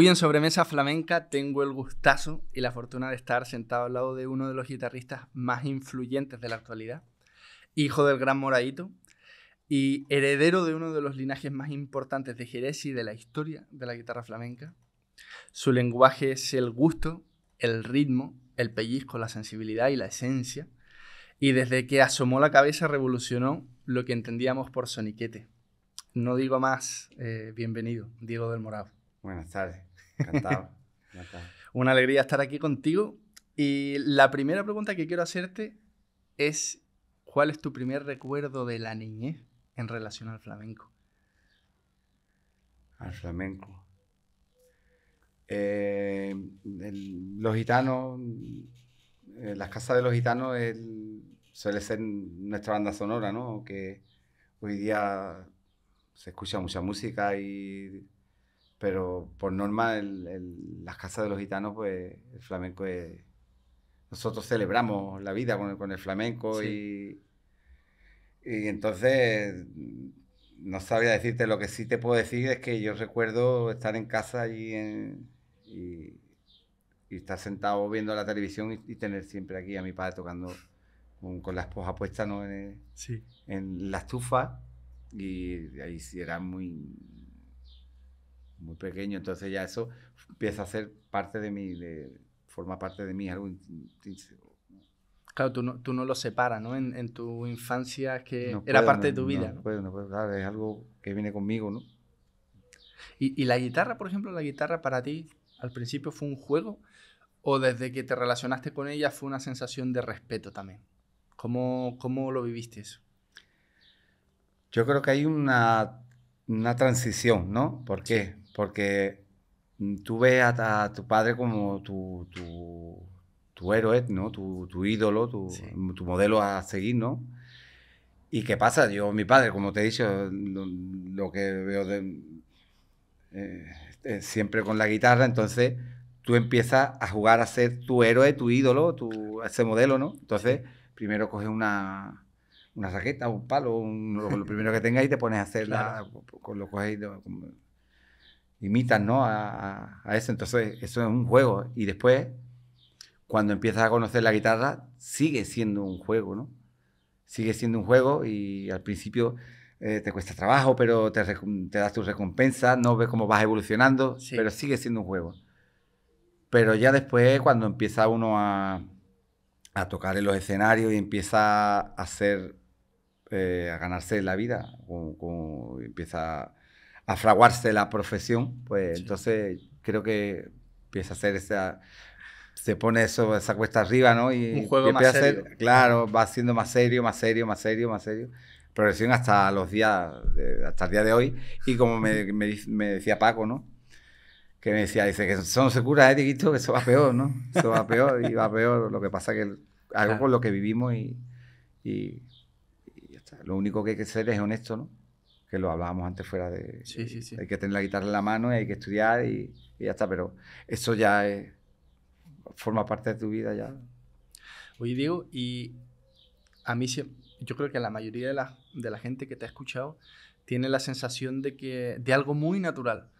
Hoy en Sobremesa Flamenca tengo el gustazo y la fortuna de estar sentado al lado de uno de los guitarristas más influyentes de la actualidad, hijo del gran Moraito y heredero de uno de los linajes más importantes de Jerez y de la historia de la guitarra flamenca. Su lenguaje es el gusto, el ritmo, el pellizco, la sensibilidad y la esencia. Y desde que asomó la cabeza revolucionó lo que entendíamos por soniquete. No digo más, eh, bienvenido, Diego del Morado. Buenas tardes, encantado. Una alegría estar aquí contigo. Y la primera pregunta que quiero hacerte es, ¿cuál es tu primer recuerdo de la niñez en relación al flamenco? Al flamenco. Eh, los gitanos, eh, las casas de los gitanos suele ser nuestra banda sonora, ¿no? Que hoy día se escucha mucha música y pero por norma, el, las casas de los gitanos, pues el flamenco es... Nosotros celebramos la vida con el, flamenco y, y entonces no sabía decirte, lo que sí te puedo decir es que yo recuerdo estar en casa y, y, estar sentado viendo la televisión y, tener siempre aquí a mi padre tocando con, la esposa puesta ¿no? en, sí. en la estufa y ahí sí era muy muy pequeño, entonces ya eso empieza a ser parte de mí, de, forma parte de mí, algo Claro, tú no, tú no lo separas, ¿no? En, en tu infancia que era parte de tu vida. No, puedo, no puedo, claro, es algo que viene conmigo, ¿no? ¿Y, ¿Y, la guitarra, por ejemplo, la guitarra para ti al principio fue un juego o desde que te relacionaste con ella fue una sensación de respeto también? ¿Cómo, cómo lo viviste eso? Yo creo que hay una, una transición, ¿no? ¿Por qué? Porque mm, tú ves a, tu padre como tu, tu, héroe, ¿no? Tu, ídolo, tu, modelo a seguir, ¿no? ¿Y qué pasa? Yo, mi padre, como te he dicho, lo, que veo de, eh, siempre con la guitarra, entonces tú empiezas a jugar a ser tu héroe, tu ídolo, tu, ese modelo, ¿no? Entonces, primero coges una, una raqueta, un palo, lo, primero que tengas y te pones a hacerla, con lo coges imitan ¿no? a, eso. Entonces, eso es un juego. Y después, cuando empiezas a conocer la guitarra, sigue siendo un juego, ¿no? Sigue siendo un juego y al principio eh, te cuesta trabajo, pero te, te, das tu recompensa, no ves cómo vas evolucionando, pero sigue siendo un juego. Pero ya después, cuando empieza uno a, a tocar en los escenarios y empieza a hacer, eh, a ganarse la vida, como, empieza a fraguarse la profesión, pues entonces creo que empieza a hacer esa se pone eso, esa cuesta arriba, ¿no? Y, un juego más serio. claro, va siendo más serio, más serio, más serio, más serio. Progresión hasta los días, hasta el día de hoy. Y como me, me, decía Paco, ¿no? Que me decía, dice que eso no se cura, ¿eh, que eso va peor, ¿no? Eso va peor y va peor. Lo que pasa que algo con lo que vivimos y, y, y ya está. Lo único que hay que ser es honesto, ¿no? Que lo hablábamos antes fuera de... Sí, sí, sí. Hay que tener la guitarra en la mano y hay que estudiar y, ya está, pero eso ya forma parte de tu vida ya. Oye, Diego, y a mí yo creo que la mayoría de la, de la gente que te ha escuchado tiene la sensación de que de algo muy natural,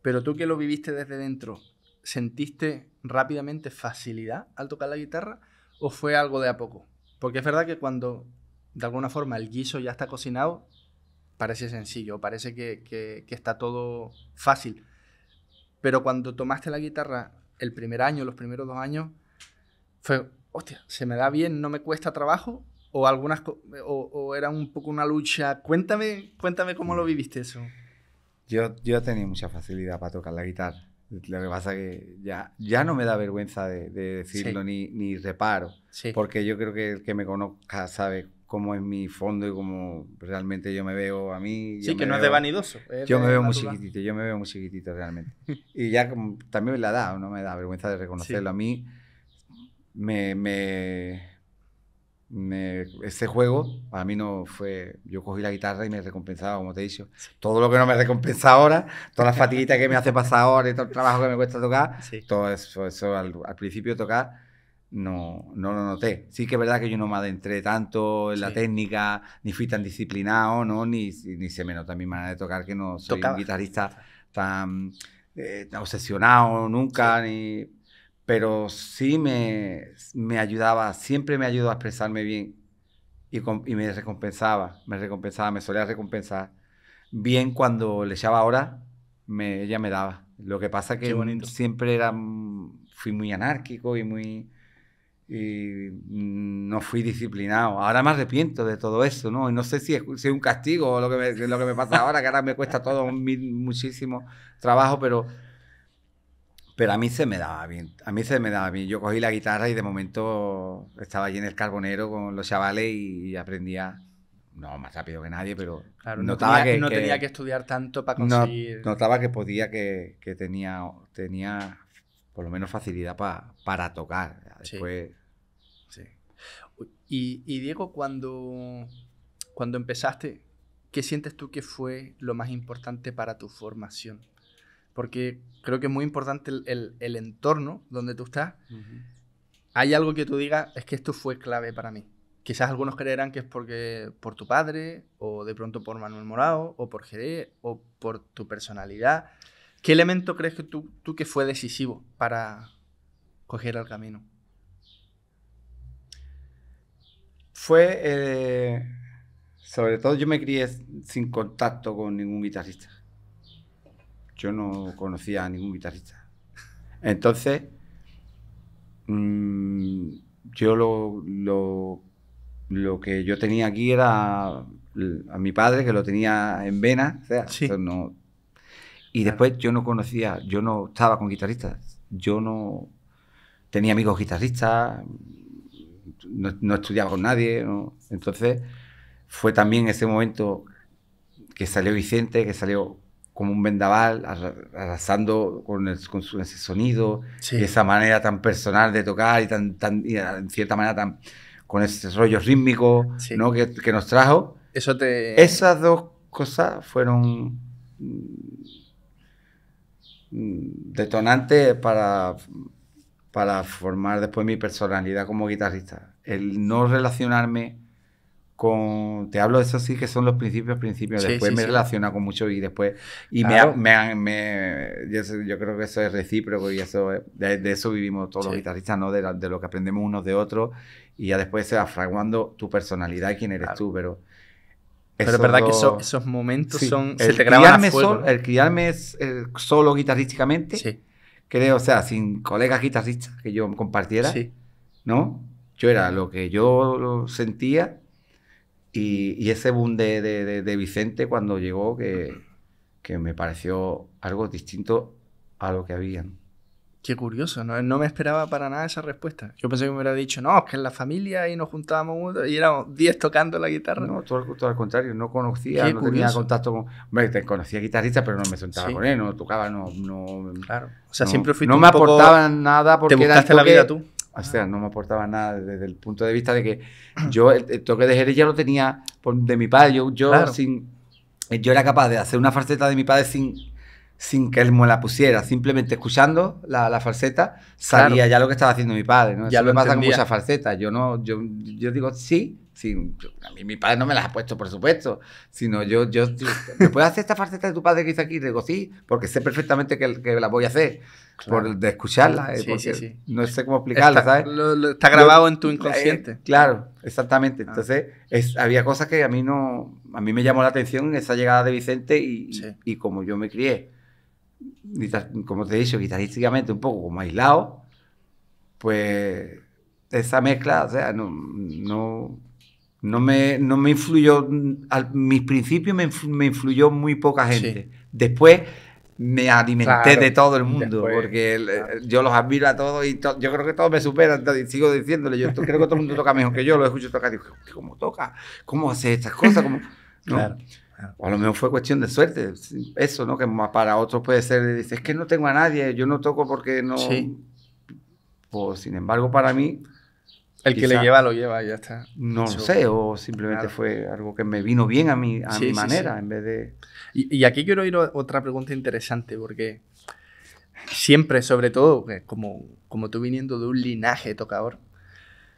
pero tú que lo viviste desde dentro, ¿sentiste rápidamente facilidad al tocar la guitarra o fue algo de a poco? Porque es verdad que cuando de alguna forma el guiso ya está cocinado, parece sencillo, parece que, está todo fácil. Pero cuando tomaste la guitarra el primer año, los primeros dos años, fue, hostia, ¿se me da bien? ¿No me cuesta trabajo? ¿O, algunas, o, era un poco una lucha? Cuéntame, cuéntame cómo lo viviste eso. Yo, yo tenía mucha facilidad para tocar la guitarra. Lo que pasa que ya, ya no me da vergüenza de, decirlo ni, ni, reparo. Porque yo creo que el que me conozca sabe cómo es mi fondo y cómo realmente yo me veo a mí. Sí, que no es de vanidoso. yo me veo muy chiquitito, yo me veo muy chiquitito realmente. y ya también la da, no me da vergüenza de reconocerlo. A mí me, me, ese juego a mí no fue, yo cogí la guitarra y me recompensaba, como te he dicho. Todo lo que no me recompensa ahora, todas las fatiguitas que me hace pasar ahora y todo el trabajo que me cuesta tocar, todo eso, eso al, al principio tocar no, no lo noté. Sí que es verdad que yo no me adentré tanto en la técnica, ni fui tan disciplinado, ¿no? Ni, ni se me nota mi manera de tocar, que no soy un guitarrista tan eh, obsesionado nunca, ni, pero sí me, me ayudaba, siempre me ayudó a expresarme bien y, y me recompensaba, me recompensaba, me solía recompensar bien cuando le echaba ahora, me, ella me daba. Lo que pasa que siempre era, fui muy anárquico y muy y no fui disciplinado. Ahora me arrepiento de todo eso, ¿no? Y no sé si es, si un castigo o lo que, me, lo que me pasa ahora, que ahora me cuesta todo muchísimo trabajo, pero, pero a mí se me daba bien. A mí se me daba bien. Yo cogí la guitarra y de momento estaba allí en el carbonero con los chavales y, aprendía, no más rápido que nadie, pero notaba no tenía, que, no tenía que estudiar tanto para conseguir... notaba que podía, que, que tenía, tenía por lo menos facilidad para tocar. Después... Sí. Y, Diego, cuando, cuando empezaste, ¿qué sientes tú que fue lo más importante para tu formación? Porque creo que es muy importante el, el, entorno donde tú estás. Hay algo que tú digas, es que esto fue clave para mí. Quizás algunos creerán que es porque por tu padre, o de pronto por Manuel Morado, o por Jerez, o por tu personalidad. ¿Qué elemento crees que tú, tú que fue decisivo para coger el camino? Fue, eh, sobre todo yo me crié sin contacto con ningún guitarrista. Yo no conocía a ningún guitarrista. Entonces, mm, yo lo, lo, que yo tenía aquí era a mi padre, que lo tenía en vena. no, y después yo no conocía, yo no estaba con guitarristas, yo no tenía amigos guitarristas, no, estudiaba con nadie, entonces fue también ese momento que salió Vicente, que salió como un vendaval, arrasando con, ese sonido, y esa manera tan personal de tocar y tan, tan en cierta manera tan con ese rollo rítmico ¿no? que, que, nos trajo. Eso te... Esas dos cosas fueron detonante para, para formar después mi personalidad como guitarrista. El no relacionarme con... Te hablo de eso sí que son los principios, principios. después me relaciona con mucho y después... Y me, me, yo, creo que eso es recíproco y eso de, eso vivimos todos los guitarristas, ¿no? De, de, lo que aprendemos unos de otros y ya después se va fraguando tu personalidad y quién eres tú, pero pero es verdad que esos momentos son. Se te graban El criarme eh, solo guitarrísticamente. Sí. Creo, o sea, sin colegas guitarristas que yo compartiera. Sí. ¿No? Yo era lo que yo sentía. Y, ese boom de, de, Vicente cuando llegó, que, que me pareció algo distinto a lo que habían. Qué curioso, ¿no? no me esperaba para nada esa respuesta. Yo pensé que me hubiera dicho, no, es que en la familia y nos juntábamos y éramos 10 tocando la guitarra. No, todo, al contrario, no conocía, no tenía contacto con. Hombre, conocía guitarristas, pero no me sentaba con él, no tocaba, no. no claro. O sea, siempre fui No me aportaban nada porque. ¿Te buscaste la vida tú? O sea, no me aportaba nada desde el punto de vista de que yo el, toque de Jerez ya lo tenía de mi padre. Yo, yo, sin, yo era capaz de hacer una faceta de mi padre sin sin que él me la pusiera, simplemente escuchando la, la falseta, sabía ya lo que estaba haciendo mi padre, ¿no? Ya Eso lo me pasa con muchas falsetas. Yo no, yo, yo digo sí, sí, a mí mi padre no me las ha puesto, por supuesto, sino yo, yo, ¿me puedes hacer esta falseta de tu padre que hice aquí? digo sí, porque sé perfectamente que, que la voy a hacer, por de escucharla, eh, sí, sí, no sé cómo explicarla, está, ¿sabes? está grabado en tu inconsciente. Eh, claro, exactamente. Ah. Entonces, es, había cosas que a mí no, a mí me llamó la atención esa llegada de Vicente y, y como yo me crié como te he dicho, guitarrísticamente un poco como aislado, pues esa mezcla, o sea, no, no, no, me, no me influyó, al mis principios me, influyó muy poca gente. Después me alimenté de todo el mundo, porque yo los admiro a todos y yo creo que todos me superan, sigo diciéndole, yo creo que todo el mundo toca mejor que yo, lo escucho tocar digo, ¿cómo toca? ¿Cómo hace estas cosas? ¿Cómo? Claro. O a lo mejor fue cuestión de suerte. Eso, ¿no? Que para otros puede ser, dice, es que no tengo a nadie, yo no toco porque no... Sí. Pues, sin embargo, para mí... El que le lleva, lo lleva, ya está. No lo sé, o simplemente fue algo que me vino bien a mi, a mi manera, en vez de... Y, aquí quiero ir a otra pregunta interesante, porque siempre, sobre todo, como, como tú viniendo de un linaje tocador,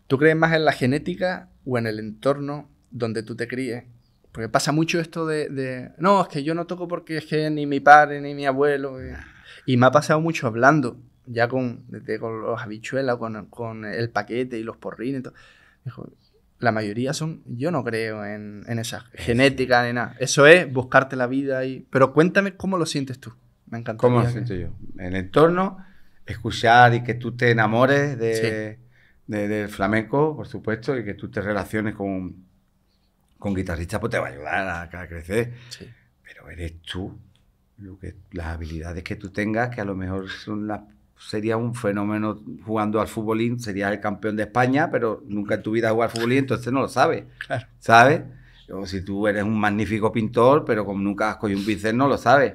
¿tú crees más en la genética o en el entorno donde tú te críes? Porque pasa mucho esto de, no, es que yo no toco porque es que ni mi padre ni mi abuelo. Y me ha pasado mucho hablando, ya con, con los habichuelas, con, con, el paquete y los porrines. Y todo. Dijo, la mayoría son, yo no creo en, en esa genética ni nada. Eso es buscarte la vida y... Pero cuéntame cómo lo sientes tú. Me encanta. ¿Cómo lo siento yo? El entorno, escuchar y que tú te enamores de, del flamenco, por supuesto, y que tú te relaciones con, con guitarristas, pues te va a ayudar a, a crecer. Sí. Pero eres tú, lo que, las habilidades que tú tengas, que a lo mejor son las sería un fenómeno jugando al futbolín, serías el campeón de España, pero nunca en tu vida jugado al futbolín, entonces no lo sabes. Claro. ¿Sabes? O si tú eres un magnífico pintor, pero como nunca has cogido un pincel, no lo sabes.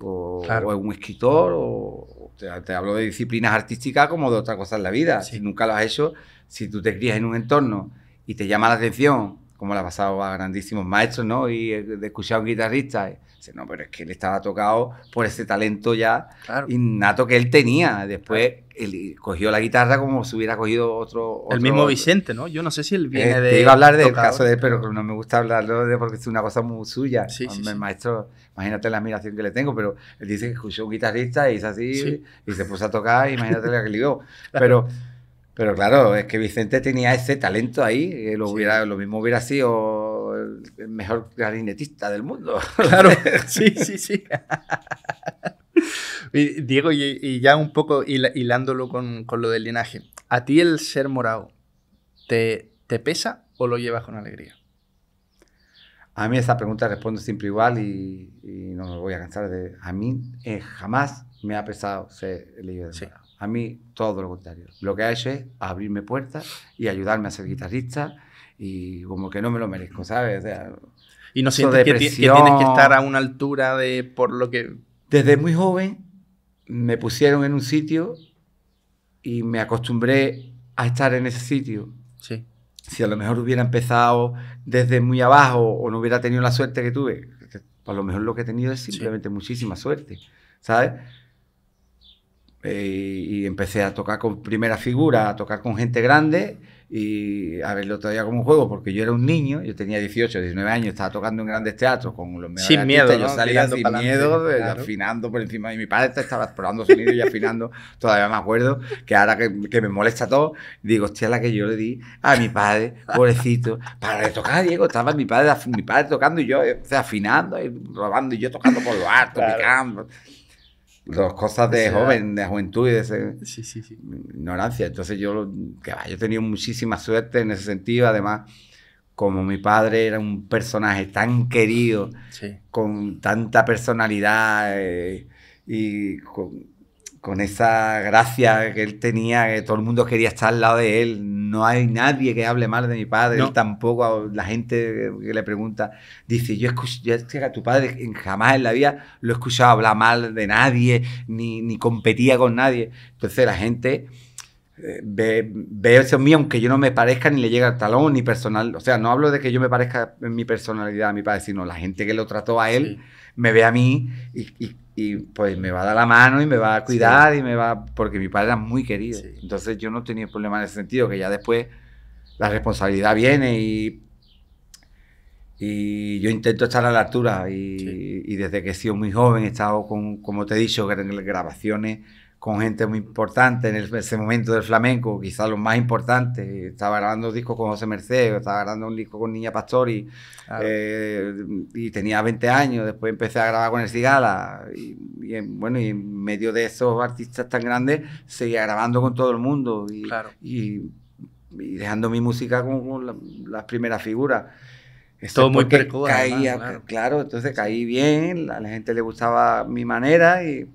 O, Claro. o un escritor, o te, te hablo de disciplinas artísticas como de otra cosa en la vida. Sí. Si nunca lo has hecho, si tú te crías en un entorno y te llama la atención, como le ha pasado a grandísimos maestros, ¿no? Y eh, de escuchar a un guitarrista, y dice, no, pero es que él estaba tocado por ese talento ya Claro. innato que él tenía. Después él cogió la guitarra como si hubiera cogido otro. el otro- mismo Vicente, ¿no? Yo no sé si él viene Eh, de... te iba a hablar del tocador. caso de él, pero no me gusta hablarlo de porque es una cosa muy suya. Sí, sí, Hombre, sí. El maestro, imagínate la admiración que le tengo, pero él dice que escuchó un guitarrista y hizo así Sí. y se puso a tocar, y imagínate la que le dio. Pero, pero claro, es que Vicente tenía ese talento ahí, que lo, Sí. hubiera, lo mismo hubiera sido el mejor clarinetista del mundo. Claro, sí, sí, sí. Diego, y, y ya un poco hilándolo con, con lo del linaje, ¿a ti el ser morado te, te pesa o lo llevas con alegría? A mí esa pregunta respondo siempre igual y, y no me voy a cansar de... A mí eh, jamás me ha pesado ser el de Sí. Morado. A mí todo lo contrario. Lo que ha hecho es abrirme puertas y ayudarme a ser guitarrista y como que no me lo merezco, ¿sabes? O sea, Y no sientes que, que tienes que estar a una altura de por lo que... desde muy joven me pusieron en un sitio y me acostumbré a estar en ese sitio. Sí, si a lo mejor hubiera empezado desde muy abajo o no hubiera tenido la suerte que tuve, que a lo mejor lo que he tenido es simplemente muchísima suerte, ¿sabes? Eh, y empecé a tocar con primera figura, a tocar con gente grande y a verlo todavía como un juego, porque yo era un niño, yo tenía 18, 19 años, estaba tocando en grandes teatros con los mejores Sin artistas, miedo, yo ¿no? salía Tirando sin miedo, eh, claro. afinando por encima de mi padre, estaba probando sonido y afinando, todavía me acuerdo, que ahora que, que me molesta todo, digo, hostia, la que yo le di a mi padre, pobrecito, para de tocar, Diego, estaba mi padre, mi padre tocando y yo eh, o sea, afinando, y robando y yo tocando por lo alto, Claro. picando. Dos cosas de O sea, joven, de juventud y de ese- sí, sí, sí. ignorancia. Entonces yo, que va, yo he tenido muchísima suerte en ese sentido. Además, como mi padre era un personaje tan querido, con tanta personalidad eh, y con, con esa gracia que él tenía, que todo el mundo quería estar al lado de él. No hay nadie que hable mal de mi padre, No. él tampoco. La gente que le pregunta dice: Yo, escucho, yo es que a tu padre jamás en la vida lo he escuchado hablar mal de nadie, ni, ni competía con nadie. Entonces la gente eh, ve, ve eso en mí, aunque yo no me parezca ni le llega al talón, ni personal. O sea, no hablo de que yo me parezca en mi personalidad a mi padre, sino la gente que lo trató a él Sí. me ve a mí y, y- y, pues me va a dar la mano y me va a cuidar y me va porque mi padre era muy querido. Sí. Entonces yo no tenía problema en ese sentido, que ya después la responsabilidad viene y, y yo intento estar a la altura y, Sí. y desde que he sido muy joven he estado con, como te he dicho, gra- grabaciones con gente muy importante en el- ese momento del flamenco, quizás los más importantes. Estaba grabando discos con José Merced, estaba grabando un disco con Niña Pastori, Claro. eh, y tenía 20 años, después empecé a grabar con el Cigala y, y en- bueno, y en medio de esos artistas tan grandes seguía grabando con todo el mundo y, Claro. y, y dejando mi música con, con la- las primeras figuras. Eso Todo muy precoz, caía, además, claro. claro. entonces caí bien, a la gente le gustaba mi manera y,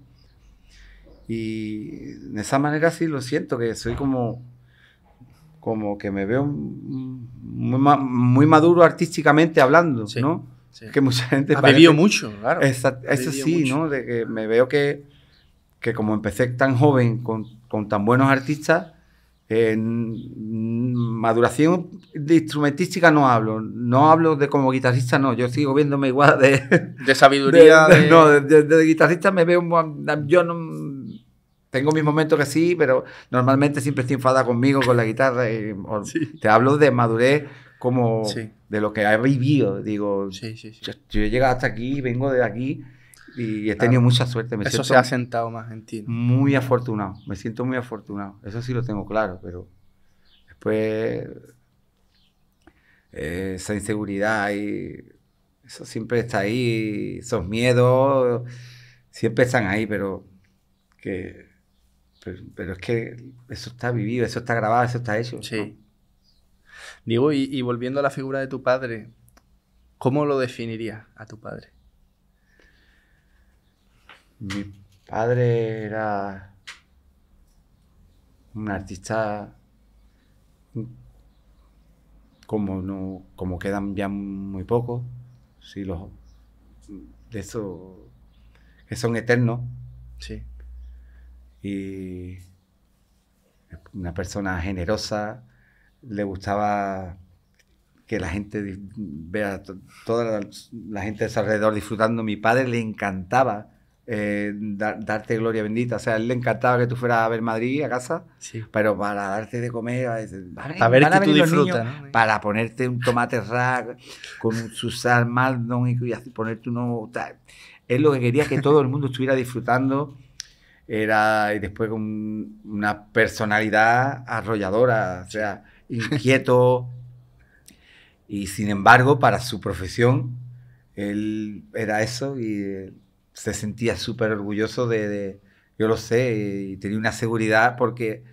y de esa manera sí lo siento, que soy como como que me veo muy, ma- muy maduro artísticamente hablando, Sí, ¿no? sí. Que mucha gente parece- bebido mucho, claro. Esa- eso sí, mucho. ¿no? De que me veo que, que como empecé tan joven con, con tan buenos artistas, en maduración de instrumentística no hablo, no hablo de como guitarrista, no, yo sigo viéndome igual de, De sabiduría, de- de... no, de, guitarrista me veo, yo no, tengo mis momentos que sí, pero normalmente siempre estoy enfadada conmigo, con la guitarra, y- o- Sí. te hablo de madurez como Sí. de lo que he vivido, digo, Sí, yo, yo he llegado hasta aquí, vengo de aquí y he tenido mucha suerte. Me Eso se ha sentado más en ti. muy afortunado, me siento muy afortunado. Eso sí lo tengo claro, pero después eh, esa inseguridad y eso siempre está ahí, esos miedos siempre están ahí, pero que pero, pero es que eso está vivido, eso está grabado, eso está hecho. Sí. Digo, y, y volviendo a la figura de tu padre, ¿cómo lo definirías a tu padre? Mi padre era un artista como no como quedan ya muy pocos, sí los de esos que son eternos Sí. Y una persona generosa, le gustaba que la gente vea to- toda la, la gente de su alrededor disfrutando. Mi padre le encantaba eh, dar- darte gloria bendita, o sea, a él le encantaba que tú fueras a ver Madrid a casa, Sí. pero para darte de comer, a veces, "Van a- Para ver que tú disfrutas, niños", ¿no? para ponerte un tomate rack con un Susar Maldon y, ponerte uno tal. Él lo que quería que todo el mundo estuviera disfrutando era y después con una personalidad arrolladora, o sea, inquieto. y sin embargo, para su profesión, él era eso y eh, se sentía súper orgulloso de, de- yo lo sé, y tenía una seguridad porque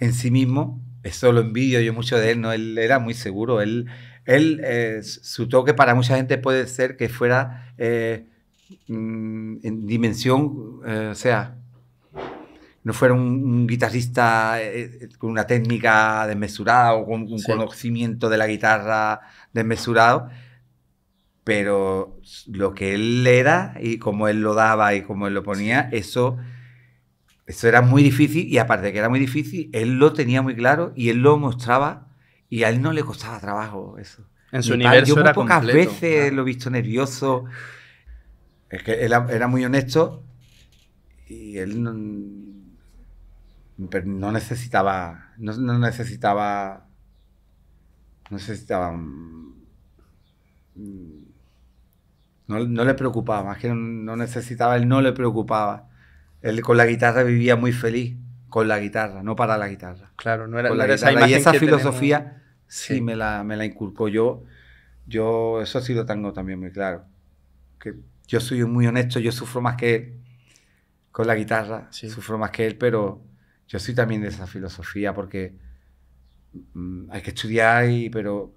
en sí mismo, eso lo envidio yo mucho de él, ¿no? Él era muy seguro, él, él eh, su toque para mucha gente puede ser que fuera eh, mm, en dimensión, eh, o sea, no fuera un, un guitarrista eh, eh, con una técnica desmesurada o con un Sí. conocimiento de la guitarra desmesurado, pero lo que él era y cómo él lo daba y cómo él lo ponía, eso, eso era muy difícil y aparte de que era muy difícil, él lo tenía muy claro y él lo mostraba y a él no le costaba trabajo eso. En su Mi padre, universo yo muy pocas completo. veces claro. lo he visto nervioso. Es que él era muy honesto y él no, pero no necesitaba, no, no necesitaba, no necesitaba, mm, no, no le preocupaba, más que no, no necesitaba, él no le preocupaba. Él con la guitarra vivía muy feliz, con la guitarra, no para la guitarra Claro, no era, con no la era esa guitarra. y esa que tenemos- filosofía sí, Sí. Me, la, me la inculcó yo. Yo eso sí lo tengo también muy claro. Que yo soy muy honesto, yo sufro más que él con la guitarra, Sí. sufro más que él, pero yo soy también de esa filosofía porque mm, hay que estudiar y pero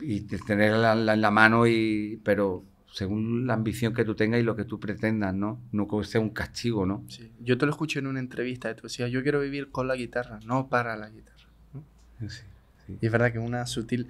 y tenerla en la, la mano y pero según la ambición que tú tengas y lo que tú pretendas, ¿no? No que sea un castigo, ¿no? Sí. Yo te lo escuché en una entrevista y tú decías, yo quiero vivir con la guitarra, no para la guitarra. ¿no? Sí, sí. Y es verdad que es una sutil...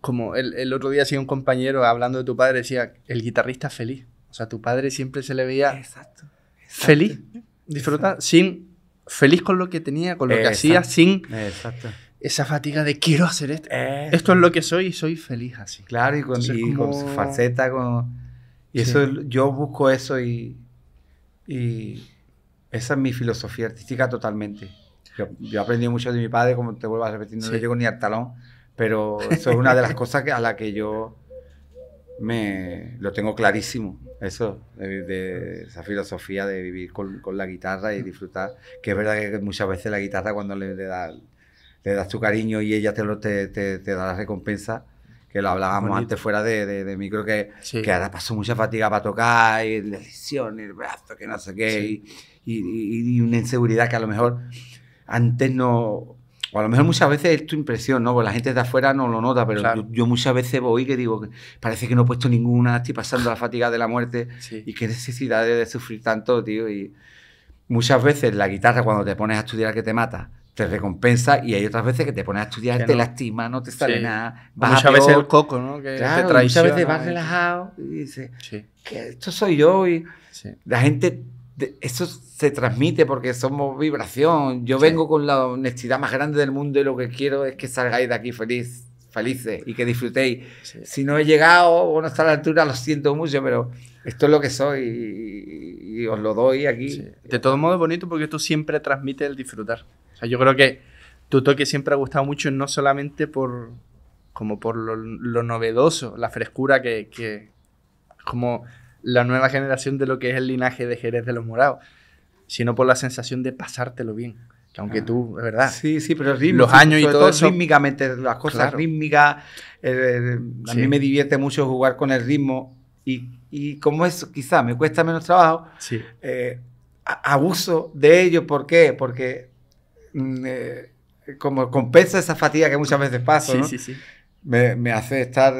Como el, el otro día hacía un compañero hablando de tu padre, decía, el guitarrista feliz. O sea, tu padre siempre se le veía Exacto. feliz, disfrutar, sin... Feliz con lo que tenía, con lo que Exacto. hacía, sin Exacto. esa fatiga de quiero hacer esto. Eh, Esto es lo que soy y soy feliz así. Claro, y con, Entonces, y con como- su falseta, con... Y Sí. eso, es- yo busco eso y, y esa es mi filosofía artística totalmente. Yo, yo aprendí mucho de mi padre, como te vuelvo a repetir, no Sí. le llego ni al talón, pero eso es una de las cosas que, a la que yo me lo tengo clarísimo, eso, de, de esa filosofía de vivir con, con la guitarra y disfrutar, que es verdad que muchas veces la guitarra cuando le, le da- le das tu cariño y ella te, lo, te, te, te da la recompensa, que lo hablábamos Bonito. antes fuera de, de, de micro, que, Sí. que ahora paso mucha fatiga para tocar, y lesión, el brazo, que no sé qué, Sí. y, y- y una inseguridad que a lo mejor antes no... O a lo mejor muchas veces es tu impresión, ¿no? Porque la gente de afuera no lo nota, pero Claro. yo, yo muchas veces voy que digo, que parece que no he puesto ninguna, estoy pasando la fatiga de la muerte Sí. y qué necesidad de, de sufrir tanto, tío. Y muchas veces la guitarra cuando te pones a estudiar que te mata, te recompensa y hay otras veces que te pones a estudiar, te no. lastima, no te sale Sí. nada. Vas a Muchas veces el coco, ¿no? Que Claro, te y muchas veces vas relajado y dices, Sí, que esto soy yo y la gente, eso se transmite porque somos vibración. Yo Sí. vengo con la honestidad más grande del mundo y lo que quiero es que salgáis de aquí feliz, felices y que disfrutéis. sí. Si no he llegado o no está a la altura, lo siento mucho, pero esto es lo que soy y, y os lo doy aquí. Sí. De todos modos es bonito porque tú siempre transmites el disfrutar. O sea, yo creo que tu toque siempre ha gustado mucho, no solamente por como por lo, lo novedoso, la frescura que, que como la nueva generación de lo que es el linaje de Jerez de los Morados, sino por la sensación de pasártelo bien. Que aunque Ah. tú, es verdad. Sí, sí, pero ritmo, Los años y todo eso- Rítmicamente, las cosas Claro. rítmicas. eh, a Sí. mí me divierte mucho jugar con el ritmo. Y, y como eso quizá me cuesta menos trabajo, Sí. eh, a- abuso de ello. ¿Por qué? Porque mm, eh, como compensa esa fatiga que muchas veces paso, Sí, ¿no? sí, sí. me, me hace estar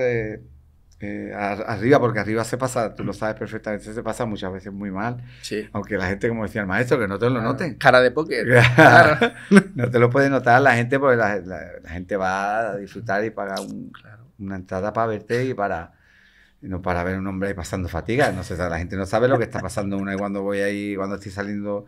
eh, ar- arriba, porque arriba se pasa, tú lo sabes perfectamente, se pasa muchas veces muy mal. sí. Aunque la gente, como decía el maestro, que no te lo noten. Cara de póker. Claro. no te lo puede notar la gente porque la, la- la gente va a disfrutar y paga un- Claro. una entrada para verte y para no para ver un hombre ahí pasando fatiga. No sé, la gente no sabe lo que está pasando una y cuando voy ahí, cuando estoy saliendo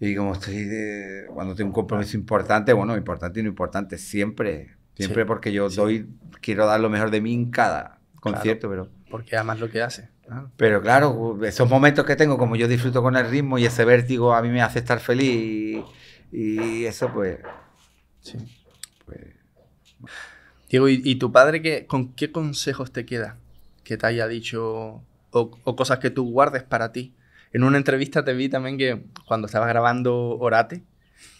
y como estoy de- cuando tengo un compromiso importante, bueno, importante y no importante, siempre, siempre Sí, porque yo sí. doy, quiero dar lo mejor de mí en cada concierto, pero Porque amas lo que hace. claro. pero claro, esos momentos que tengo, como yo disfruto con el ritmo y ese vértigo a mí me hace estar feliz y, y eso pues, Sí. pues Diego, ¿y, y tu padre qué, con qué consejos te queda que te haya dicho o, o cosas que tú guardes para ti? En una entrevista te vi también que cuando estabas grabando Orate,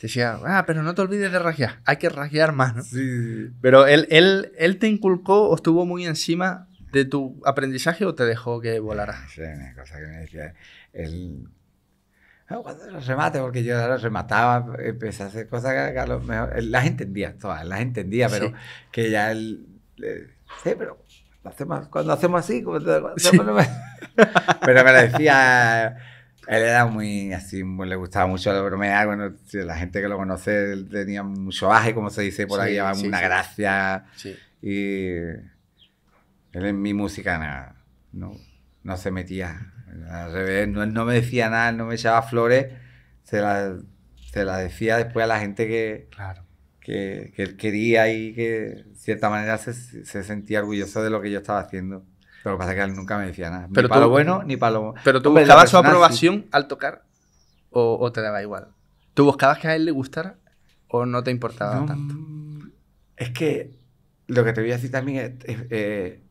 te decía, ah, pero no te olvides de rajear, hay que rajear más, ¿no? sí, Pero él, él, él te inculcó o estuvo muy encima de tu aprendizaje o te dejó que volara. Sí, una cosa que me decía. El... No, cuando los remate, porque yo los remataba, empecé a hacer cosas que, que a lo mejor. Las entendía, todas, las entendía, pero Sí. que ya él. sí, pero lo hacemos, cuando hacemos así, como cuando Sí. hacemos- me- pero me lo decía. Él era muy así, le gustaba mucho la bromear. Bueno, sí, la gente que lo conoce él tenía mucho aje, como se dice por Sí, ahí, sí, una sí. gracia. Sí. Y él en mi música nada, no, no se metía. Al revés, no, él no me decía nada, no me echaba flores, se la, se la decía después a la gente que, Claro. que, que él quería y que de cierta manera se, se sentía orgulloso de lo que yo estaba haciendo. Lo que pasa es que él nunca me decía nada, Pero ni para lo bueno ni para lo... Pero tú buscabas su sí. aprobación al tocar o, o te daba igual. ¿Tú buscabas que a él le gustara o no te importaba No, tanto? Es que lo que te voy a decir también es, es, eh,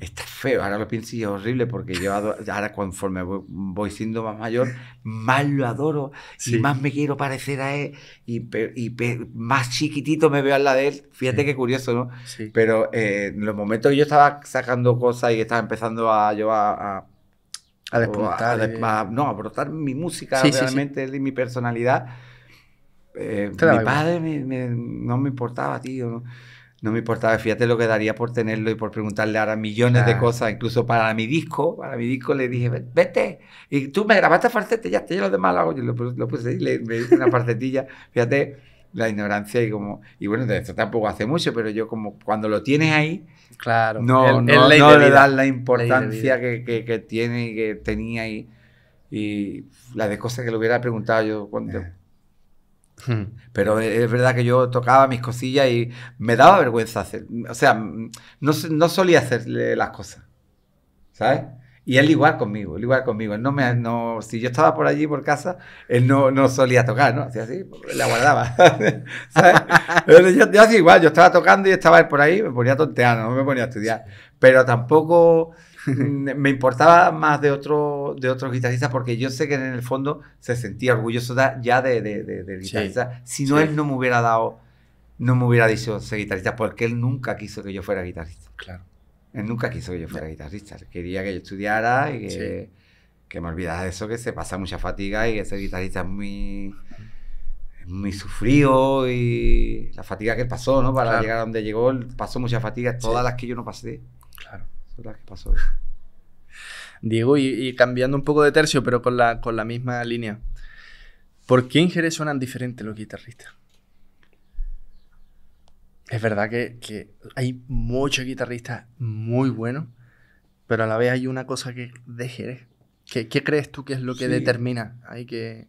está feo. Ahora lo pienso y es horrible porque yo ado- ahora conforme voy, siendo más mayor, más lo adoro Sí. y más me quiero parecer a él y, y más chiquitito me veo al lado de él. Fíjate Sí. qué curioso, ¿no? Sí. Pero eh, en los momentos que yo estaba sacando cosas y estaba empezando a yo a, a- A despuntar. a- eh. a- no, a brotar mi música realmente y mi personalidad. Eh, mi padre me- me- no me importaba, tío. No, no me importaba. Fíjate lo que daría por tenerlo y por preguntarle ahora millones de cosas. Incluso para mi disco, para mi disco le dije, "Ve- vete. Y tú me grabaste falsete, ya te, yo lo demás lo hago. Yo lo, pu- lo puse ahí, le, me hice una partecilla. Fíjate la ignorancia y como... Y bueno, de esto tampoco hace mucho, pero yo como cuando lo tienes ahí, Claro. no, el- no, el ley no de le das la importancia que, que, que tiene y que tenía y, y la de cosas que le hubiera preguntado yo. cuando- Eh. Pero es verdad que yo tocaba mis cosillas y me daba vergüenza hacer. O sea, no, no solía hacerle las cosas. ¿Sabes? Y él igual conmigo, él igual conmigo. Él no me, no, si yo estaba por allí, por casa, él no, no solía tocar, ¿no? Hacía así, la guardaba. ¿Sabes? Yo, yo hacía igual, yo estaba tocando y estaba él por ahí, me ponía a tontear, no me ponía a estudiar. Pero tampoco me importaba más de, otro, de otros guitarristas porque yo sé que en el fondo se sentía orgulloso da- ya de, de, de- Sí. guitarrista. Si no, Sí. él no me hubiera dado, no me hubiera dicho ser guitarrista porque él nunca quiso que yo fuera guitarrista. Claro. Él nunca quiso que yo fuera guitarrista. Quería que yo estudiara y que, Sí. que me olvidara de eso, que se pasa mucha fatiga y que ser guitarrista es muy, muy sufrido y la fatiga que pasó, ¿no? Para Claro. llegar a donde llegó, pasó muchas fatigas, todas Sí. las que yo no pasé, Que pasó. Diego, y, y cambiando un poco de tercio, pero con la, con la misma línea. ¿Por qué en Jerez suenan diferentes los guitarristas? Es verdad que, que hay muchos guitarristas muy buenos, pero a la vez hay una cosa que de Jerez. ¿Qué, qué crees tú que es lo que Sí. determina? Hay que...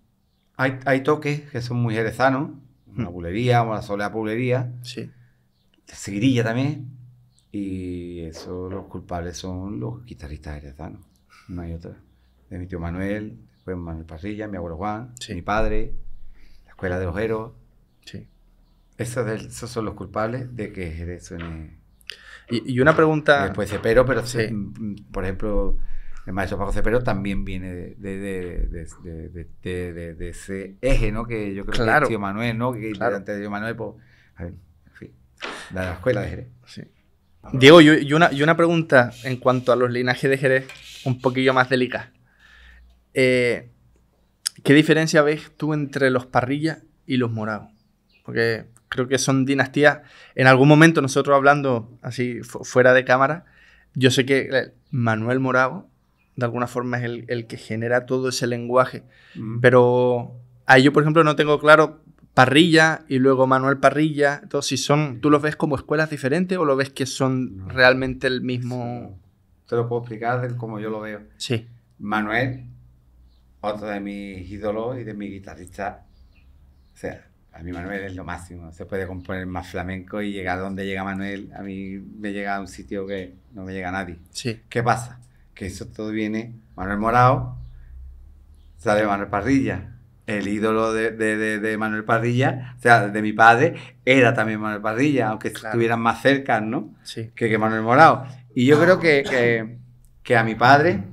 Hay, hay toques que son muy jerezanos, una Mm. bulería, una sola bulería, Sí, la seguirilla también, y eso los culpables son los guitarristas jerezanos, no hay otra. De mi tío Manuel, después Manuel Parrilla, mi abuelo Juan, Sí. mi padre, la escuela de los Heros, sí. esos, del- esos son los culpables de que Jerez suene... Y, y una pregunta... Después de pero, Sí. mm, por ejemplo, el maestro Paco Cepero también viene de, de, de, de ese eje, ¿no? Que yo creo que es tío Manuel, ¿no? Que claro. de tío Manuel, pues, a ver, en fin, de la escuela de Jerez. Diego, y una, una pregunta en cuanto a los linajes de Jerez, un poquillo más delicada. Eh, ¿Qué diferencia ves tú entre los parrillas y los morados? Porque creo que son dinastías. En algún momento, nosotros hablando así fuera de cámara, yo sé que eh, Manuel Morado, de alguna forma, es el, que genera todo ese lenguaje. Pero ahí yo, por ejemplo, no tengo claro Parrilla y luego Manuel Parrilla. Entonces, si son, ¿tú los ves como escuelas diferentes o lo ves que son realmente el mismo? Te lo puedo explicar como yo lo veo. Sí. Manuel, otro de mis ídolos y de mis guitarristas. O sea, a mí Manuel es lo máximo. Se puede componer más flamenco y llegar donde llega Manuel, a mí me llega a un sitio que no me llega a nadie. Sí. ¿Qué pasa? Que eso todo viene, Manuel Morao, sale Manuel Parrilla, el ídolo de, Manuel Parrilla, o sea, de mi padre, era también Manuel Parrilla, aunque estuvieran más cerca, ¿no? Sí. Que, que Manuel Morao. Y yo creo que, que, a mi padre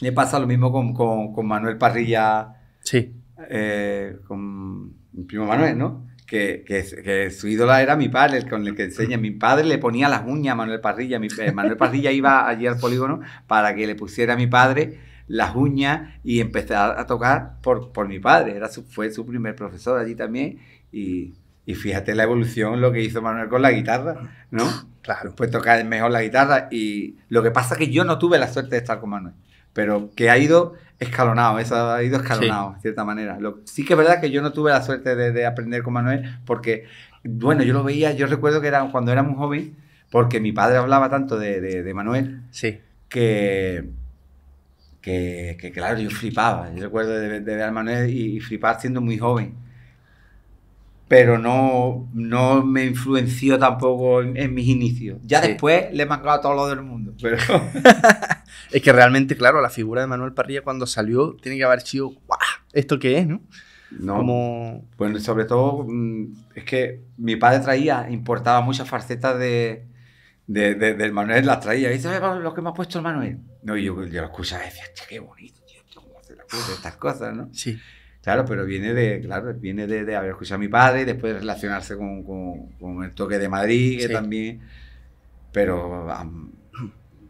le pasa lo mismo con, con, Manuel Parrilla. Sí. Eh, con mi primo Manuel, ¿no? Que, que, su ídola era mi padre, el con el que enseña. Mi padre le ponía las uñas a Manuel Parrilla. Mi, eh, Manuel Parrilla iba allí al polígono para que le pusiera a mi padre las uñas y empezar a tocar por, por mi padre. Era su, fue su primer profesor allí también y, y, fíjate la evolución, lo que hizo Manuel con la guitarra, ¿no? Claro. Pues tocar mejor la guitarra y lo que pasa es que yo no tuve la suerte de estar con Manuel, pero que ha ido escalonado, eso ha ido escalonado, de cierta manera. Lo, sí que es verdad que yo no tuve la suerte de, de, aprender con Manuel porque, bueno, yo lo veía, yo recuerdo que era cuando era muy joven, porque mi padre hablaba tanto de, de Manuel, sí. que que, claro, yo flipaba. Yo recuerdo de, ver a Manuel y, flipar siendo muy joven. Pero no, no me influenció tampoco en, mis inicios. Ya después le he mangado a todo lo del mundo. Pero... es que realmente, claro, la figura de Manuel Parrilla cuando salió tiene que haber sido, ¡guau! ¿Esto qué es, no? No, Como... bueno, sobre todo mm, es que mi padre traía, importaba muchas facetas de, de, del Manuel, las traía. Y dice, lo que me ha puesto el Manuel. No, yo, yo lo escuchaba y decía, qué bonito, tío, cómo se la puso estas cosas, ¿no? Sí. Claro, pero viene de, claro, viene de, de haber escuchado a mi padre y después de relacionarse con, con, con el toque de Madrid, que también. Pero a,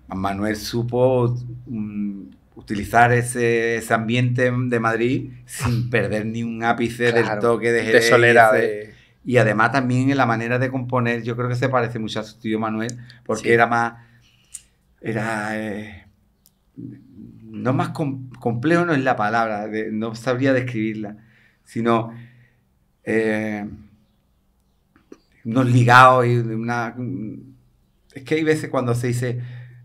Manuel supo um, utilizar ese, ese, ambiente de Madrid sin perder ni un ápice del toque de Jerez. De solera, de... Y además también en la manera de componer, yo creo que se parece mucho a su tío Manuel, porque era más. Era. Eh, no más complejo no es la palabra, no sabría describirla, sino eh, unos ligados y una... Es que hay veces cuando se dice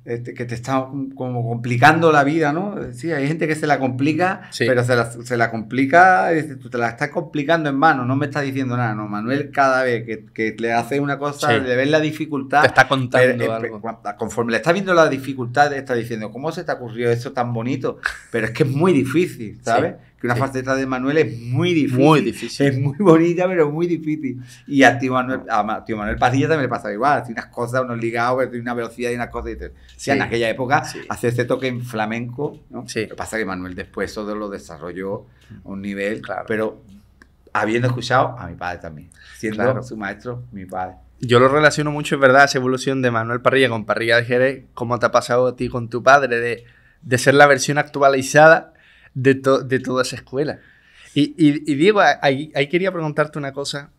este, que te está como complicando la vida, ¿no? Sí, hay gente que se la complica, pero se la, se la complica, tú te la estás complicando en mano, no me estás diciendo nada, ¿no? Manuel cada vez que, que le hace una cosa, le ves la dificultad... Te está contando eh, algo. Conforme le está viendo la dificultad, está diciendo, ¿cómo se te ocurrió eso tan bonito? Pero es que es muy difícil, ¿sabes? Que una faceta de Manuel es muy difícil. Muy difícil. Es muy bonita, pero muy difícil. Y a tío Manuel, a tío Manuel Padilla también le pasa igual. Hace unas cosas, unos ligados, una velocidad y unas cosas. Y sí, en aquella época hace este toque en flamenco, ¿no? Sí. Lo que pasa es que Manuel después todo lo desarrolló a un nivel, claro. pero habiendo escuchado a mi padre también. Siendo su maestro, mi padre. Yo lo relaciono mucho, es verdad, esa evolución de Manuel Parrilla con Parrilla de Jerez, cómo te ha pasado a ti con tu padre, de, de ser la versión actualizada de, de toda esa escuela. Y, y, Diego, ahí, quería preguntarte una cosa,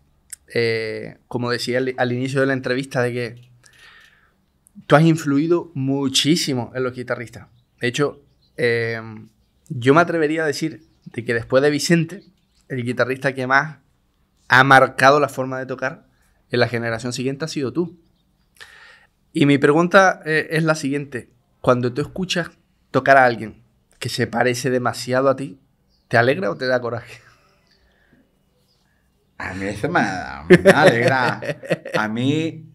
eh, como decía al, inicio de la entrevista, de que tú has influido muchísimo en los guitarristas. De hecho, eh, yo me atrevería a decir de que después de Vicente, el guitarrista que más ha marcado la forma de tocar en la generación siguiente ha sido tú. Y mi pregunta eh, es la siguiente. Cuando tú escuchas tocar a alguien, que se parece demasiado a ti, ¿te alegra o te da coraje? A mí eso me, alegra. A mí,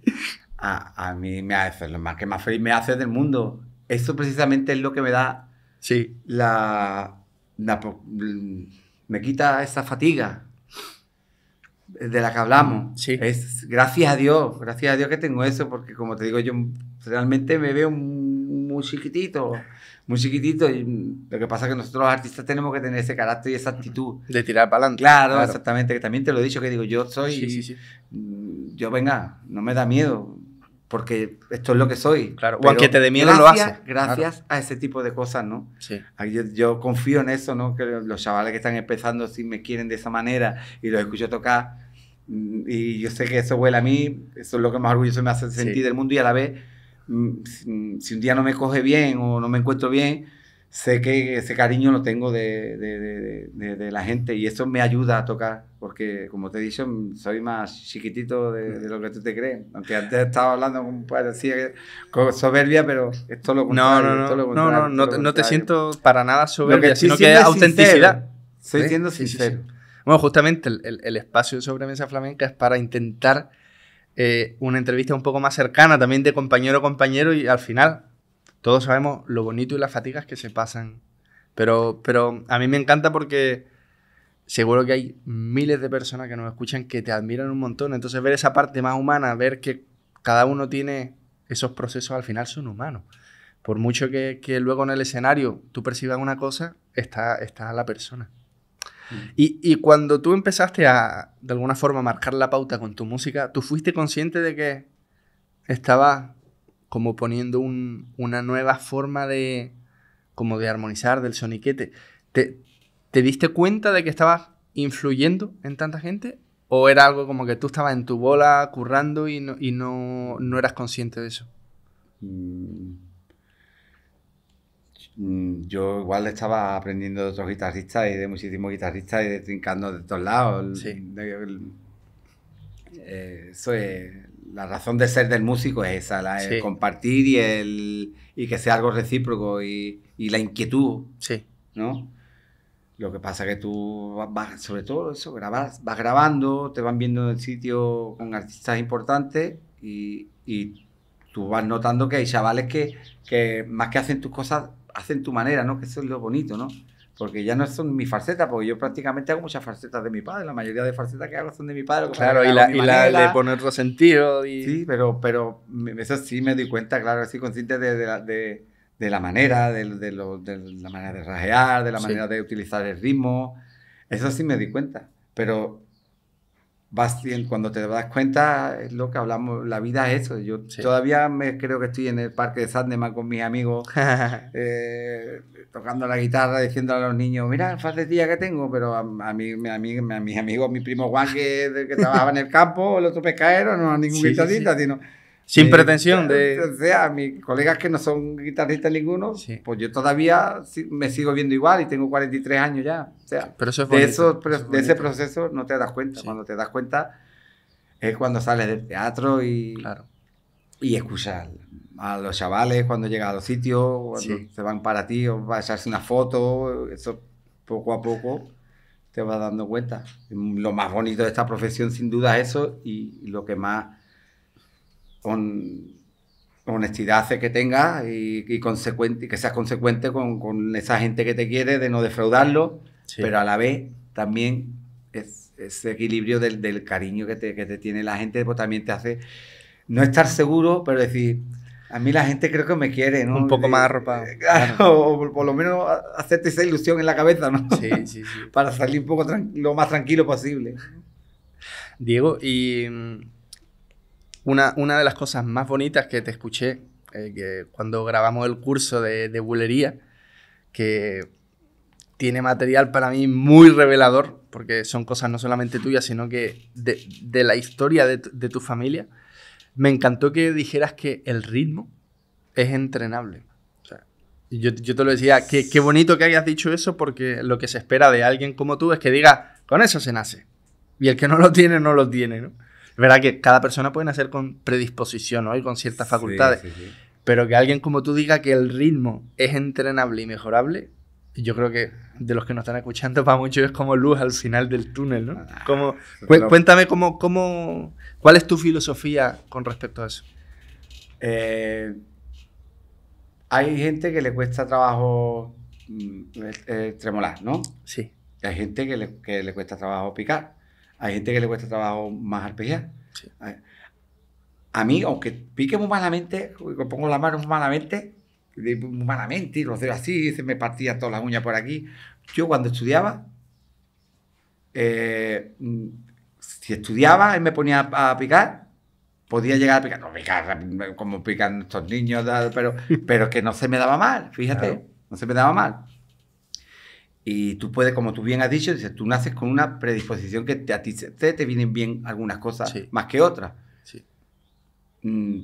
a, mí me hace lo más que más feliz me hace del mundo. Eso precisamente es lo que me da sí. la, me quita esa fatiga de la que hablamos. Sí. Es gracias a Dios, gracias a Dios que tengo eso, porque como te digo, yo realmente me veo muy chiquitito, muy chiquitito. Y lo que pasa es que nosotros los artistas tenemos que tener ese carácter y esa actitud. De tirar para adelante. Claro, exactamente, que también te lo he dicho, que digo, yo soy, Sí, sí, sí. mm, yo venga, no me da miedo, porque esto es lo que soy. Claro, o aunque te dé miedo, lo gracias- haces. Gracias a ese tipo de cosas, ¿no? Sí. Yo, yo confío en eso, ¿no? Que los chavales que están empezando, si me quieren de esa manera y los escucho tocar, mm, y yo sé que eso huele a mí, eso es lo que más orgulloso me hace sentir Sí. del mundo y a la vez, mm, si, si un día no me coge bien o no me encuentro bien, sé que ese cariño lo tengo de, de- de- de- la gente y eso me ayuda a tocar, porque como te he dicho, mm, soy más chiquitito de, de lo que tú te crees, aunque antes estaba hablando con, parecía que- con soberbia, pero es todo lo No, contrario. no, todo no, lo no, contrario, no, no, lo no te siento para nada que soberbia, estoy sino que es autenticidad. sincero. Estoy ¿Sí? siendo Sí, sí, sí. sincero. Bueno, justamente el, el- el espacio de sobremesa flamenca es para intentar eh, una entrevista un poco más cercana, también de compañero a compañero, y al final todos sabemos lo bonito y las fatigas que se pasan. Pero, pero a mí me encanta porque seguro que hay miles de personas que nos escuchan que te admiran un montón. Entonces ver esa parte más humana, ver que cada uno tiene esos procesos, al final son humanos. Por mucho que, que luego en el escenario tú percibas una cosa, está, está la persona. Y, y cuando tú empezaste a, de alguna forma, marcar la pauta con tu música, ¿tú fuiste consciente de que estabas como poniendo un- una nueva forma de, como de armonizar del soniquete? ¿Te, ¿Te diste cuenta de que estabas influyendo en tanta gente? ¿O era algo como que tú estabas en tu bola currando y no, y no, no eras consciente de eso? Mm. Mm, Yo igual estaba aprendiendo de otros guitarristas y de muchísimos guitarristas y de trincando de todos lados. Sí. de- eh, eso es la razón de ser del músico es esa, la, el compartir y el y que sea algo recíproco y, y la inquietud, Sí. ¿no? Lo que pasa que tú vas, sobre todo eso, grabas, vas grabando, te van viendo en el sitio con artistas importantes y, y tú vas notando que hay chavales que, que más que hacen tus cosas, hacen tu manera, ¿no? Que eso es lo bonito, ¿no? Porque ya no son mis farsetas, porque yo prácticamente hago muchas farsetas de mi padre, la mayoría de farsetas que hago son de mi padre. Claro, y la, y la de poner otro sentido. Y... Sí, pero, pero eso sí me doy cuenta, claro, estoy consciente de, de la, de- de la manera, de, de lo- de la manera de rajear, de la Sí. manera de utilizar el ritmo. Eso sí me doy cuenta. Pero vas, cuando te das cuenta, es lo que hablamos, la vida es eso. Yo Sí. todavía me creo que estoy en el parque de Sandeman con mis amigos, eh, tocando la guitarra, diciendo a los niños, mira el farsetilla que tengo, pero a, a, mí, a, mí- a mis amigos, mi primo Juan que, que trabajaba en el campo, el otro pescadero, no ningún Sí, sí, guitarrista, sino... Sin eh, pretensión de... O sea, mis colegas que no son guitarristas ninguno, Sí. pues yo todavía me sigo viendo igual y tengo 43 años ya. O sea, Pero eso es de, eso, pero eso es de ese proceso no te das cuenta. Sí. Cuando te das cuenta es cuando sales del teatro y, Claro. y escuchas a los chavales cuando llegan a los sitios, cuando se van para ti o vas a echarse una foto, eso poco a poco te vas dando cuenta. Lo más bonito de esta profesión sin duda es eso y, y lo que más hon- honestidad hace que tengas y, y consecuente, que seas consecuente con, con esa gente que te quiere, de no defraudarlo, Sí. pero a la vez también es, ese equilibrio del, del cariño que te, que te tiene la gente, pues también te hace no estar seguro, pero decir, a mí la gente creo que me quiere, ¿no? Un poco más arropado. Claro, o por- lo menos hacerte esa ilusión en la cabeza, ¿no? Sí, sí, sí. Para salir un poco lo más tranquilo posible. Diego, y una, una de las cosas más bonitas que te escuché eh, que cuando grabamos el curso de, de bulería, que tiene material para mí muy revelador, porque son cosas no solamente tuyas, sino que de, de la historia de de tu familia, me encantó que dijeras que el ritmo es entrenable. Yo, yo te lo decía, que, qué bonito que hayas dicho eso, porque lo que se espera de alguien como tú es que diga, con eso se nace. Y el que no lo tiene, no lo tiene, ¿no? Es verdad que cada persona puede nacer con predisposición, ¿no? Y con ciertas facultades. Sí, sí, sí. Pero que alguien como tú diga que el ritmo es entrenable y mejorable, yo creo que de los que nos están escuchando, para muchos es como luz al final del túnel, ¿no? Ah, Como, pero- cu- cuéntame cómo, cómo, cuál es tu filosofía con respecto a eso. Eh, hay gente que le cuesta trabajo eh, tremolar, ¿no? Sí, hay gente que le, que le cuesta trabajo picar. Hay gente que le cuesta trabajo más arpegiar. Sí. A, mí, aunque pique muy malamente, pongo la mano muy malamente, humanamente, y los dedos así, se me partían todas las uñas por aquí. Yo cuando estudiaba, eh, mm, si estudiaba y me ponía a picar, podía llegar a picar, no picar como pican estos niños, pero, pero que no se me daba mal, fíjate, no se me daba mal. Y tú puedes, como tú bien has dicho, dices, tú naces con una predisposición que te, a ti te, te vienen bien algunas cosas más que otras. Sí. Mm,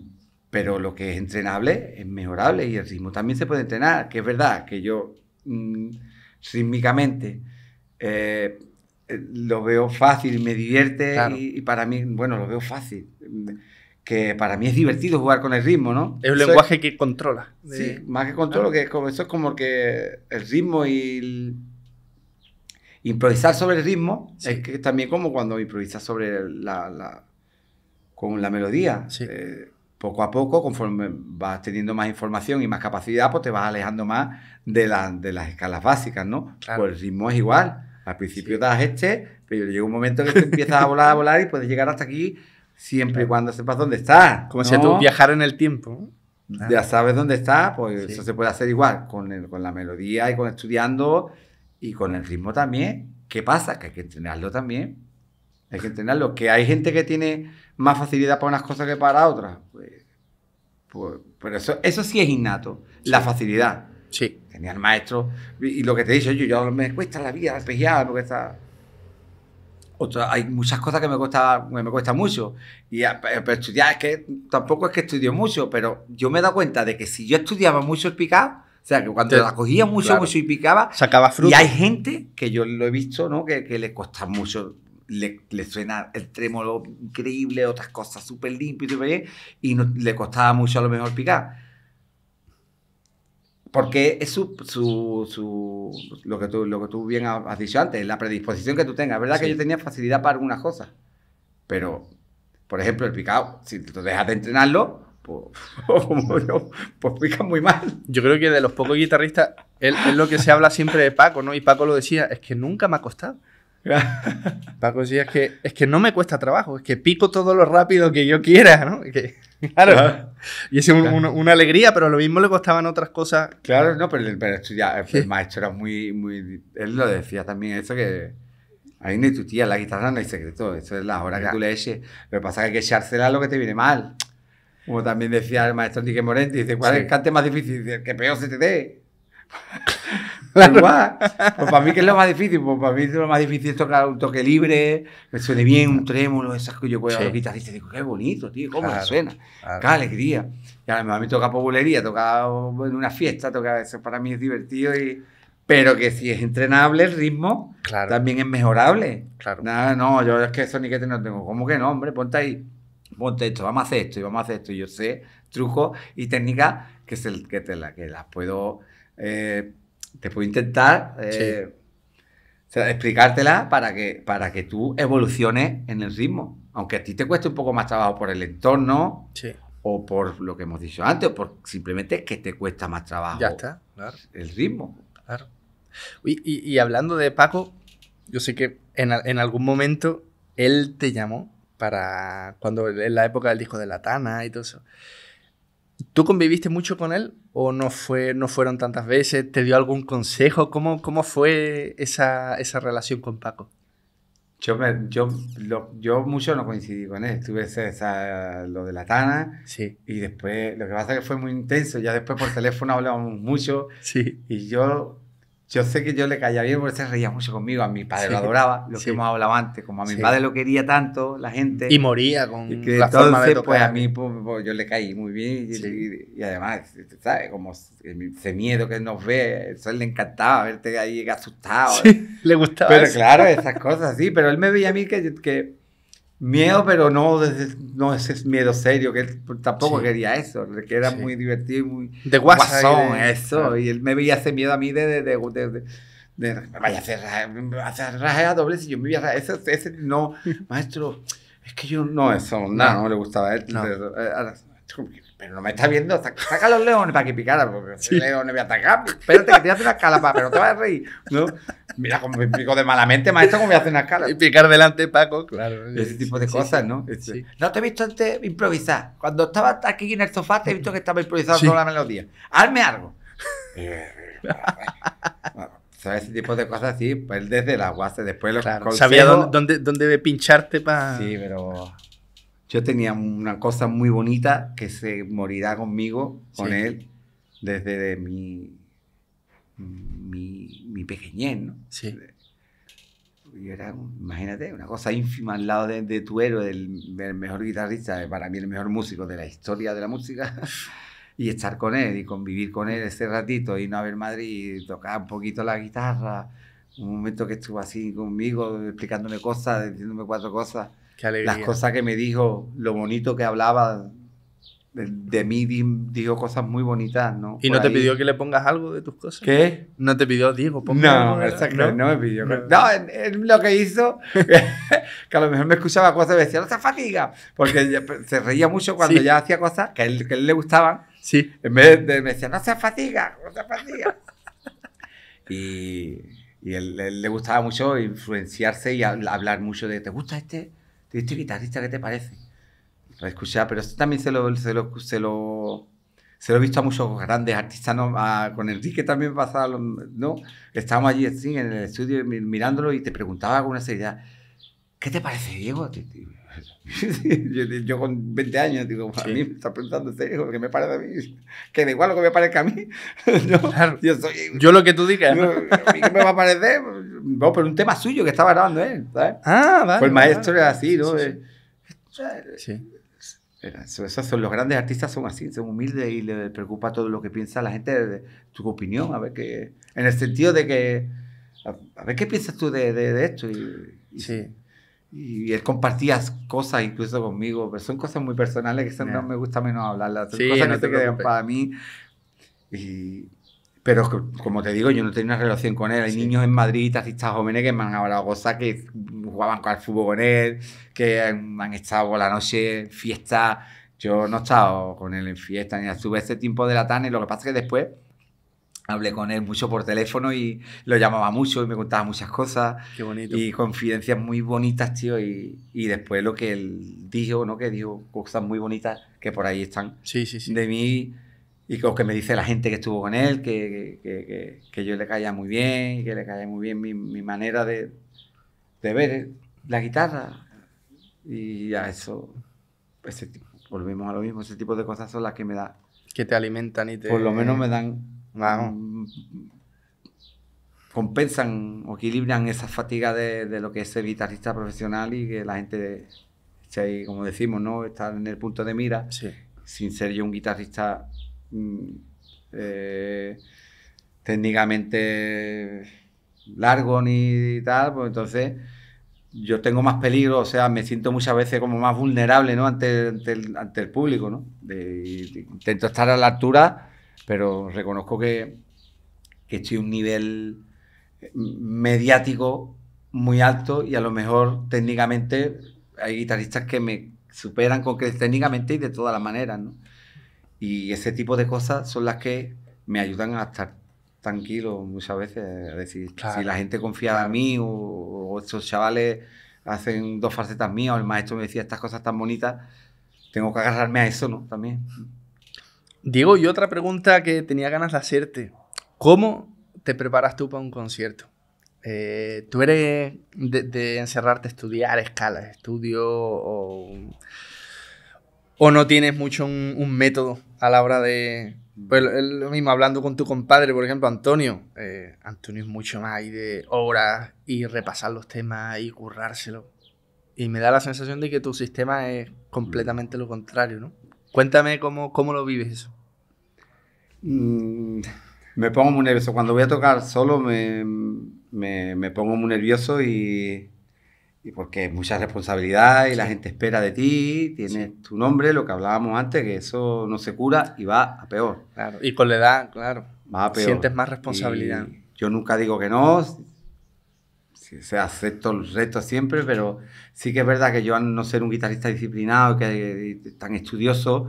pero lo que es entrenable es mejorable y el ritmo también se puede entrenar, que es verdad que yo mm, rítmicamente eh, lo veo fácil, me divierte y, para mí, bueno, lo veo fácil. Que para mí es divertido jugar con el ritmo, ¿no? Es un lenguaje que controla. Sí, más que controlo, que es como, eso es como que el ritmo y improvisar sobre el ritmo es que también como cuando improvisas sobre la, con la melodía. Eh, poco a poco, conforme vas teniendo más información y más capacidad, pues te vas alejando más de, de las escalas básicas, ¿no? Pues el ritmo es igual. Al principio das este, pero llega un momento que te empiezas a volar, a volar y puedes llegar hasta aquí siempre y cuando sepas dónde estás. Como si tú viajar en el tiempo. Ya sabes dónde estás, pues eso se puede hacer igual con, con la melodía y con estudiando y con el ritmo también. ¿Qué pasa? Que hay que entrenarlo también. Hay que entrenarlo. Que hay gente que tiene más facilidad para unas cosas que para otras. Pues, pues, pero eso, eso sí es innato, la facilidad. Sí. Tenía el maestro, y, lo que te he dicho yo, yo me cuesta la vida me cuesta... Otra, hay muchas cosas que me cuesta, me cuesta mucho. Y pero estudiar es que tampoco es que estudio mucho, pero yo me he dado cuenta de que si yo estudiaba mucho el picado, o sea, que cuando la cogía mucho, mucho y picaba, sacaba fruto. Y hay gente que yo lo he visto, ¿no? Que, que le cuesta mucho le, suena el trémolo increíble, otras cosas súper limpio y súper bien, y no, le costaba mucho a lo mejor picar. Porque es su, lo, que tú, lo que tú bien has dicho antes, la predisposición que tú tengas. Es verdad que yo tenía facilidad para algunas cosas, pero, por ejemplo, el picado, si tú dejas de entrenarlo, pues, pues pica muy mal. Yo creo que de los pocos guitarristas, es lo que se habla siempre de Paco, ¿no? Y Paco lo decía, es que nunca me ha costado. Paco decía, es que, es que no me cuesta trabajo, es que pico todo lo rápido que yo quiera, ¿no? claro. Y es una alegría, pero lo mismo le costaban otras cosas. Claro, no, pero, el maestro era muy, muy... Él lo decía también, eso que... Ahí ni tu tía, la guitarra no hay secreto, eso es la hora que tú le eches. Lo que pasa es que hay que echársela lo que te viene mal. Como también decía el maestro Enrique Morenti, dice, ¿cuál es el cante más difícil? El que peor se te dé. Igual. Pues para mí, ¿qué es lo más difícil? Pues para mí lo más difícil es tocar un toque libre, que suene bien, un trémulo, esas que yo puedo sí. te digo, qué bonito, tío, cómo suena. Qué alegría. Y a mí toca populería, toca en una fiesta, toca eso para mí es divertido y pero que si es entrenable el ritmo, también es mejorable. Claro. Nada, no, yo es que eso ni que te no tengo. ¿Cómo que no, hombre? Ponte ahí, ponte esto, vamos a hacer esto y vamos a hacer esto. Y yo sé trucos y técnicas que, el que, te la, que las puedo eh, te puedo intentar eh, explicártela para que, para que tú evoluciones en el ritmo. Aunque a ti te cueste un poco más trabajo por el entorno o por lo que hemos dicho antes, o por simplemente que te cuesta más trabajo ya está, el ritmo. Claro. Y, hablando de Paco, yo sé que en, en, algún momento él te llamó para cuando en la época del disco de la Tana y todo eso. ¿Tú conviviste mucho con él o no, fue, no fueron tantas veces? ¿Te dio algún consejo? ¿Cómo, cómo fue esa, esa relación con Paco? Yo, yo, yo mucho no coincidí con él. Tuve esa, lo de la Tana. Sí. Y después, lo que pasa es que fue muy intenso. Ya después por teléfono hablábamos mucho. Sí. Y yo yo sé que yo le caía bien porque se reía mucho conmigo. A mi padre lo adoraba, lo que hemos hablado antes. Como a mi padre lo quería tanto, la gente. Y moría con y que la forma de pues a mí pues, pues, yo le caí muy bien. Y, además, ¿sabes? Como ese miedo que nos ve, eso le encantaba verte ahí asustado. le gustaba. Pero claro, esas cosas, sí. Pero él me veía a mí que, que Miedo, pero no, no ese miedo serio, que él tampoco quería eso, que era muy divertido y muy de guasón, eso. Y él me veía ese miedo a mí de, de, de, de, vaya a hacer, hacer a doble si yo me voy a ese, ese, no, maestro, es que yo no, eso, nada, no, le gustaba a él. Pero no me estás viendo, saca, los leones para que picara, porque sí. los leones voy a atacar. Espérate que te voy a hacer una escala, pero no te vas a reír. ¿no? Mira, como me explico de malamente, maestro, cómo voy a hacer una escala. Y picar delante, Paco, claro. Ese tipo de cosas, ¿no? No te he visto antes improvisar. Cuando estaba aquí en el sofá, te he visto que estaba improvisando toda la melodía. Hazme algo. ¿Sabes? Ese tipo de cosas así, pues desde la guasa, después los claro, Sabía dónde, dónde, debe pincharte para... Sí, pero yo tenía una cosa muy bonita que se morirá conmigo, con él, desde mi, mi, mi, pequeñez, ¿no? Sí. Y era, imagínate, una cosa ínfima al lado de, de tu héroe, del, del, mejor guitarrista, para mí el mejor músico de la historia de la música, y estar con él y convivir con él ese ratito, no a ver Madrid, tocar un poquito la guitarra, un momento que estuvo así conmigo, explicándome cosas, diciéndome cuatro cosas las cosas que me dijo, lo bonito que hablaba de, mí, dijo cosas muy bonitas, ¿no? ¿Y no te pidió que le pongas algo de tus cosas? ¿Qué? ¿No te pidió, Diego, no, ¿no? no me pidió. No, lo que hizo, que a lo mejor me escuchaba cosas y decía, no se fatiga, porque se reía mucho cuando ya hacía cosas que a, él, que él le gustaban. Sí. En vez de me decía, no se fatiga, no se fatiga. y y él, él, le gustaba mucho influenciarse y hablar mucho de, ¿te gusta este? ¿Este guitarrista qué te parece? Lo escuché, pero esto también se lo, se lo, se lo, se lo he visto a muchos grandes artistas, ¿no? con Enrique también pasaba, ¿no? Estábamos allí así, en el estudio mirándolo y te preguntaba alguna seriedad, ¿qué te parece, Diego? yo, con 20 años digo, a mí me está preguntando en serio, ¿qué me parece a mí? Que da igual lo que me parezca a mí. yo, soy, yo, lo que tú digas. ¿A mí qué me va a parecer? No, pero un tema suyo que estaba grabando él, ¿sabes? Ah, vale. Pues el maestro era así, ¿no? Sí. Esos son los grandes artistas son así, son humildes y les preocupa todo lo que piensa la gente, de, tu opinión, a ver qué, en el sentido de que, a, ver qué piensas tú de, de, esto. Y, sí y él compartía cosas incluso conmigo, pero son cosas muy personales que no me gusta menos hablarlas. Son cosas no que se quedan para mí. Y, pero como te digo, yo no tenía una relación con él. Hay niños en Madrid, artistas jóvenes que me han hablado cosas, que jugaban el fútbol con él, que han, estado por la noche en fiesta. Yo no he estado con él en fiesta, ni estuve ese tiempo de la y lo que pasa es que después hablé con él mucho por teléfono y lo llamaba mucho y me contaba muchas cosas. Qué bonito. Y confidencias muy bonitas, tío. Y, y, después lo que él dijo, ¿no? Que dijo cosas muy bonitas que por ahí están sí, sí, sí. de mí y lo que me dice la gente que estuvo con él, que, que, que, yo le caía muy bien y que le caía muy bien mi, mi manera de, de, ver la guitarra. Y a eso, ese, volvemos a lo mismo, ese tipo de cosas son las que me da. Que te alimentan y te... Por lo menos me dan Mm, compensan o equilibran esa fatiga de, de, lo que es ser guitarrista profesional y que la gente ahí, como decimos, ¿no? está en el punto de mira, sin ser yo un guitarrista mm, eh, técnicamente largo ni tal, pues entonces yo tengo más peligro, o sea, me siento muchas veces como más vulnerable ¿no? ante, ante, el, ante el público, ¿no? intento estar a la altura pero reconozco que, que estoy a un nivel mediático muy alto y a lo mejor técnicamente hay guitarristas que me superan con que técnicamente y de todas las maneras, ¿no? Y ese tipo de cosas son las que me ayudan a estar tranquilo muchas veces, a decir, si la gente confía en mí o, estos chavales hacen dos facetas mías o el maestro me decía estas cosas tan bonitas, tengo que agarrarme a eso, ¿no? También. Diego, y otra pregunta que tenía ganas de hacerte. ¿Cómo te preparas tú para un concierto? Eh, ¿Tú eres de, encerrarte a estudiar escalas, estudio o, o no tienes mucho un, método a la hora de... Pues lo mismo, hablando con tu compadre, por ejemplo, Antonio. Eh, Antonio es mucho más ahí de horas y repasar los temas y currárselo. Y me da la sensación de que tu sistema es completamente lo contrario, ¿no? Cuéntame cómo, cómo lo vives eso. Mm, me pongo muy nervioso. Cuando voy a tocar solo me, me, me pongo muy nervioso y, y, porque es mucha responsabilidad y la gente espera de ti, tienes tu nombre, lo que hablábamos antes, que eso no se cura y va a peor. Claro. Y con la edad, claro. Va a peor. Sientes más responsabilidad. yo nunca digo que no, se acepto los retos siempre, pero sí que es verdad que yo al no ser un guitarrista disciplinado, que tan estudioso,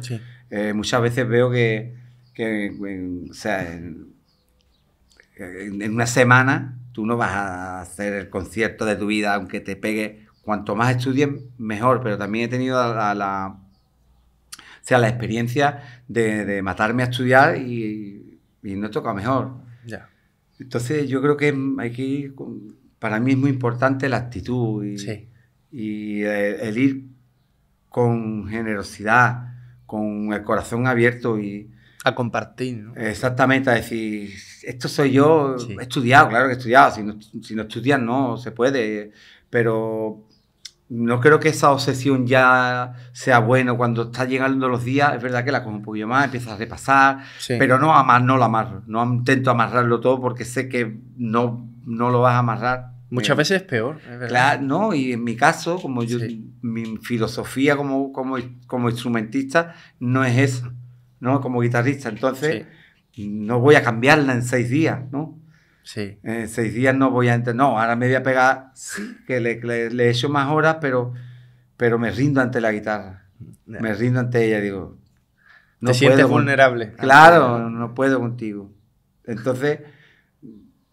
Eh, muchas veces veo que, que, en- o sea, en, en- en una semana tú no vas a hacer el concierto de tu vida, aunque te pegue. Cuanto más estudies, mejor. Pero también he tenido la, la- o sea, la experiencia de, de matarme a estudiar y, y no toca mejor. Ya. Entonces yo creo que hay que ir, con- para mí es muy importante la actitud y, Sí. y el, el ir con generosidad, con el corazón abierto y A compartir, ¿no? exactamente a decir, esto soy yo, Sí. he estudiado, claro que he estudiado, si no, si no estudias no se puede, pero no creo que esa obsesión ya sea bueno cuando está llegando los días, es verdad que la cojo un poquillo más, empiezas a repasar, Sí. pero no amar, no lo amarro, no intento amarrarlo todo porque sé que no, no lo vas a amarrar. Muchas Eh, veces es peor, es verdad. Claro, no, y en mi caso, como yo, Sí. mi filosofía como, como, como instrumentista no es esa, ¿no? Como guitarrista, entonces no voy a cambiarla en seis días, ¿no? Sí. En seis días no voy a entender, no, ahora me voy a pegar, sí, que le, le, le echo más horas, pero, pero me rindo ante la guitarra, me rindo ante ella, digo. Te sientes vulnerable. Claro, no puedo contigo. Entonces,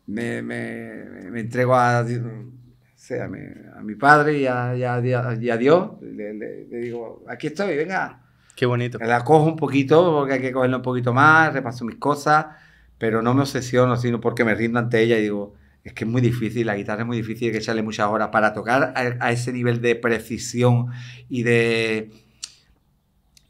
me, me- me entrego a, Dios- a, mi, a mi padre y a, y a- y a- Dios. Le, le- le digo, aquí estoy, venga. Qué bonito. La cojo un poquito, porque hay que cogerla un poquito más, repaso mis cosas, pero no me obsesiono, sino porque me rindo ante ella y digo, es que es muy difícil, la guitarra es muy difícil, hay que echarle muchas horas para tocar a, a ese nivel de precisión y de...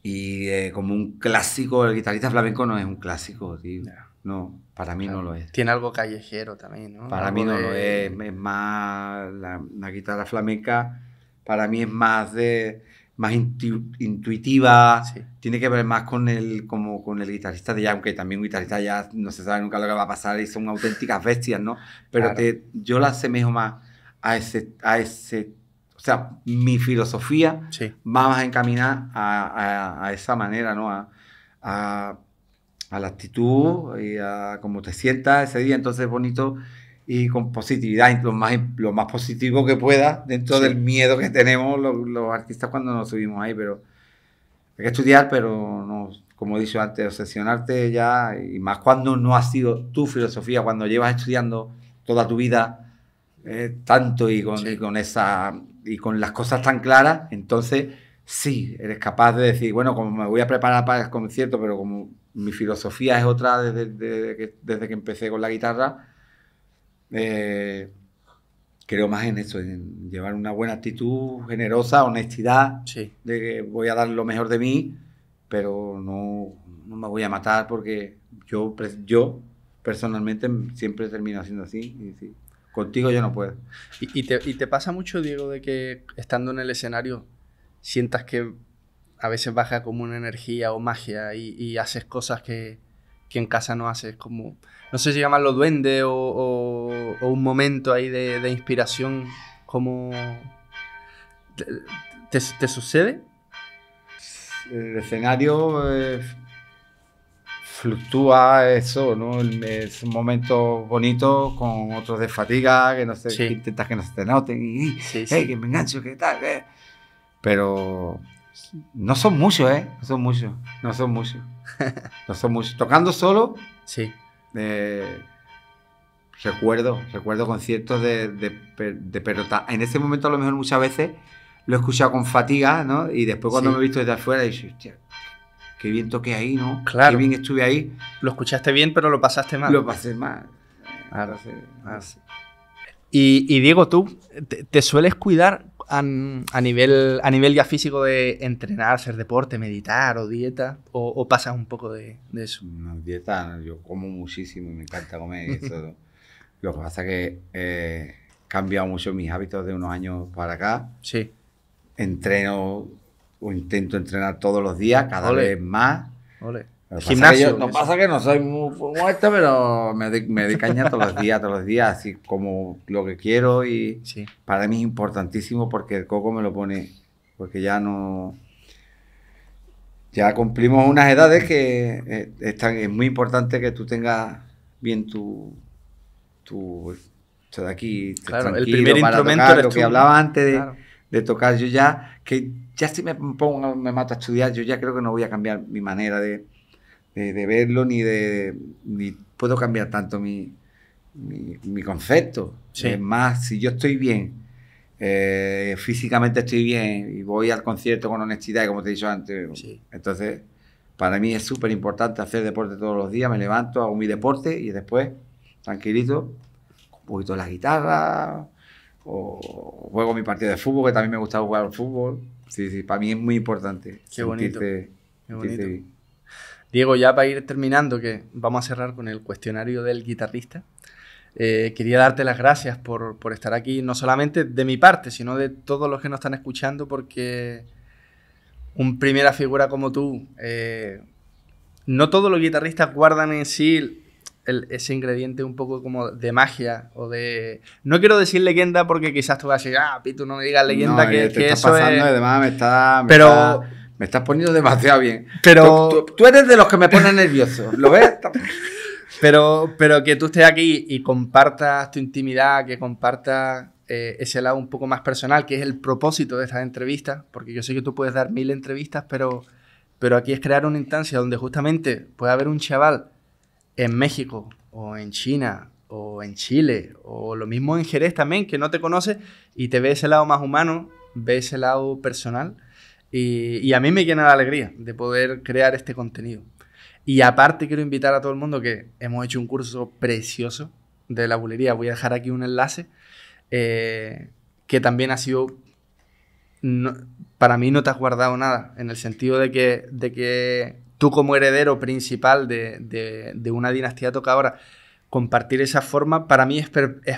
Y de como un clásico, el guitarrista flamenco no es un clásico, tío. No, para mí no lo es. Tiene algo callejero también, ¿no? Para Algo mí no de- lo es. Es más. La, la guitarra flamenca, para mí es más de. Más intu- intuitiva. Sí. Tiene que ver más con el, como con el guitarrista de jazz, aunque también un guitarrista jazz no se sabe nunca lo que va a pasar y son auténticas bestias, ¿no? Pero Claro. te- yo la asemejo más a ese, a ese. O sea, mi filosofía Sí. va más encaminada a, a, a esa manera, ¿no? A, a, a la actitud y a cómo te sientas ese día. Entonces, bonito y con positividad, lo más, lo más positivo que pueda dentro Sí. del miedo que tenemos los, los artistas cuando nos subimos ahí. Pero hay que estudiar, pero no, como he dicho antes, obsesionarte ya, y más cuando no ha sido tu filosofía, cuando llevas estudiando toda tu vida eh, tanto y con, Sí. y con esa y con las cosas tan claras, entonces sí, eres capaz de decir, bueno, como me voy a preparar para el concierto, pero como mi filosofía es otra desde, desde que, desde que empecé con la guitarra, eh, creo más en eso, en llevar una buena actitud, generosa, honestidad, Sí. de que voy a dar lo mejor de mí, pero no, no me voy a matar porque yo, yo personalmente siempre termino haciendo así. Y sí, contigo yo no puedo. ¿Y, y te, y te pasa mucho, Diego, de que estando en el escenario sientas que a veces baja como una energía o magia y, y haces cosas que, que en casa no haces? Como, no sé si llamarlo duende o, o- o un momento ahí de, de inspiración, como... ¿Te, te- sucede? El escenario eh, fluctúa eso, ¿no? Es un momento bonito con otros de fatiga, que no sé, Sí. que intentas que no se te noten y Sí, hey, que me engancho, que tal, que... Pero no son muchos, ¿eh? No son muchos, no son muchos. No son muchos. Tocando solo, Sí, eh, recuerdo, recuerdo conciertos de, de, de pelota. En ese momento a lo mejor muchas veces lo he escuchado con fatiga, ¿no? Y después cuando Sí. me he visto desde afuera, dicho, hostia, qué bien toqué ahí, ¿no? Claro. Qué bien estuve ahí. lo escuchaste bien, pero lo pasaste mal. Lo pasé mal. Claro. Entonces, Ah, sí. Y, y Diego, ¿tú te, te sueles cuidar a, a nivel, a nivel ya físico de entrenar, hacer deporte, meditar o dieta? ¿O, o pasas un poco de, de eso? No, dieta, yo como muchísimo y me encanta comer y eso. Lo que pasa es que eh, he cambiado mucho mis hábitos de unos años para acá. Sí. Entreno o intento entrenar todos los días, cada Ole. vez más. Ole. Pasa Gimnasio, que yo- no pasa que no soy muy como esto, pero me doy, me doy caña todos los días, todos los días, así como lo que quiero y Sí. para mí es importantísimo porque el coco me lo pone, porque ya no... Ya cumplimos unas edades que eh, están- es muy importante que tú tengas bien tu... tu esto de aquí, Claro, el primer instrumento tocar, lo que tú, hablaba antes de, Claro. de tocar. Yo ya, que ya si me pongo, me mato a estudiar, yo ya creo que no voy a cambiar mi manera de, de, verlo, ni de ni puedo cambiar tanto mi, mi, concepto. Es más, si yo estoy bien, eh, físicamente estoy bien y voy al concierto con honestidad, como te he dicho antes, entonces para mí es súper importante hacer deporte todos los días, me levanto, hago mi deporte y después, tranquilito, un poquito la guitarra, o juego mi partido de fútbol, que también me gusta jugar al fútbol. Sí, sí, para mí es muy importante. Qué bonito. Qué bonito. Diego, ya para ir terminando, que vamos a cerrar con el cuestionario del guitarrista. Eh, quería darte las gracias por, estar aquí, no solamente de mi parte, sino de todos los que nos están escuchando, porque un primera figura como tú, eh, no todos los guitarristas guardan en sí ese ingrediente un poco como de magia o de... No quiero decir leyenda porque quizás tú vas a decir, ah, Pito, no me digas leyenda, que, te eso pasando, además me está... pero... me estás poniendo demasiado bien. Pero... Tú, eres de los que me ponen nervioso, ¿lo ves? pero, pero que tú estés aquí y compartas tu intimidad, que compartas eh, ese lado un poco más personal, que es el propósito de estas entrevistas, porque yo sé que tú puedes dar mil entrevistas, pero, pero aquí es crear una instancia donde justamente puede haber un chaval en México o en China o en Chile o lo mismo en Jerez también, que no te conoce y te ve ese lado más humano, ve ese lado personal y, a mí me llena la alegría de poder crear este contenido. Y aparte quiero invitar a todo el mundo que hemos hecho un curso precioso de la bulería, voy a dejar aquí un enlace, eh, que también ha sido... para mí no te has guardado nada, en el sentido de que, de que tú como heredero principal de, una dinastía tocadora, compartir esa forma, para mí es,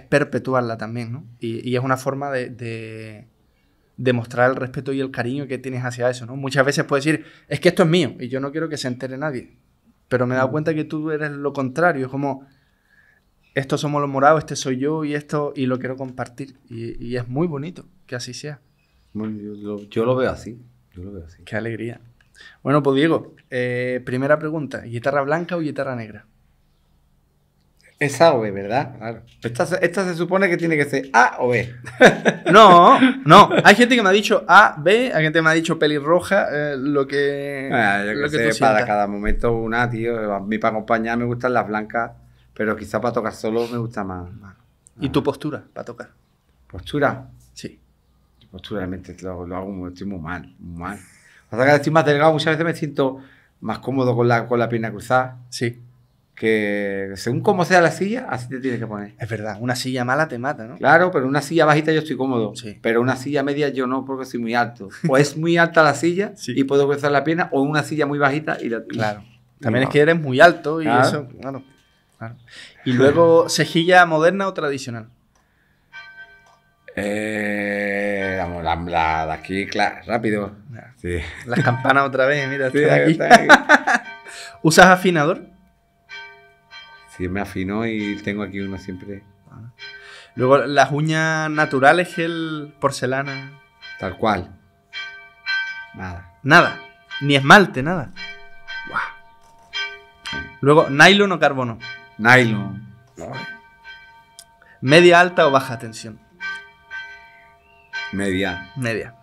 perpetuarla también, ¿no? Y, es una forma de, demostrar el respeto y el cariño que tienes hacia eso, ¿no? Muchas veces puedes decir, es que esto es mío y yo no quiero que se entere nadie, pero me he dado mm. cuenta que tú eres lo contrario, es como, estos somos los morados, este soy yo y esto, y lo quiero compartir. Y, es muy bonito que así sea. yo, lo veo así, yo lo veo así. Qué alegría. Bueno, pues Diego, eh, primera pregunta, ¿guitarra blanca o guitarra negra? Es A o B, ¿verdad? Claro. Esta, se supone que tiene que ser A o B. no, no. Hay gente que me ha dicho A, B, hay gente que me ha dicho pelirroja, eh, lo que. Ah, yo sé, para cada momento una, tío. A mí para acompañar me gustan las blancas, pero quizá para tocar solo me gusta más. ¿Y tu postura para tocar? ¿Postura? Sí. Postura, realmente lo, lo hago estoy muy mal, muy mal. Pasa que estoy más delgado, muchas veces me siento más cómodo con la, con la pierna cruzada. Sí. Que según cómo sea la silla, así te tienes que poner. Es verdad, una silla mala te mata, ¿no? Claro, pero una silla bajita yo estoy cómodo. Sí. Pero una silla media yo no, porque soy muy alto. O es muy alta la silla y puedo cruzar la pierna, o una silla muy bajita y la. Claro. También es que eres muy alto y eso. Claro. claro. Y luego, ¿cejilla moderna o tradicional? Eh, vamos, la, de aquí, claro, rápido. Sí. Las campanas otra vez, mira, estoy aquí. ¿Usas afinador? Me afino y tengo aquí uno siempre. Luego, las uñas naturales, gel, porcelana. Tal cual. Nada. Nada. Ni esmalte, nada. Luego, nylon o carbono. Nylon. Media alta o baja tensión. Media. Media.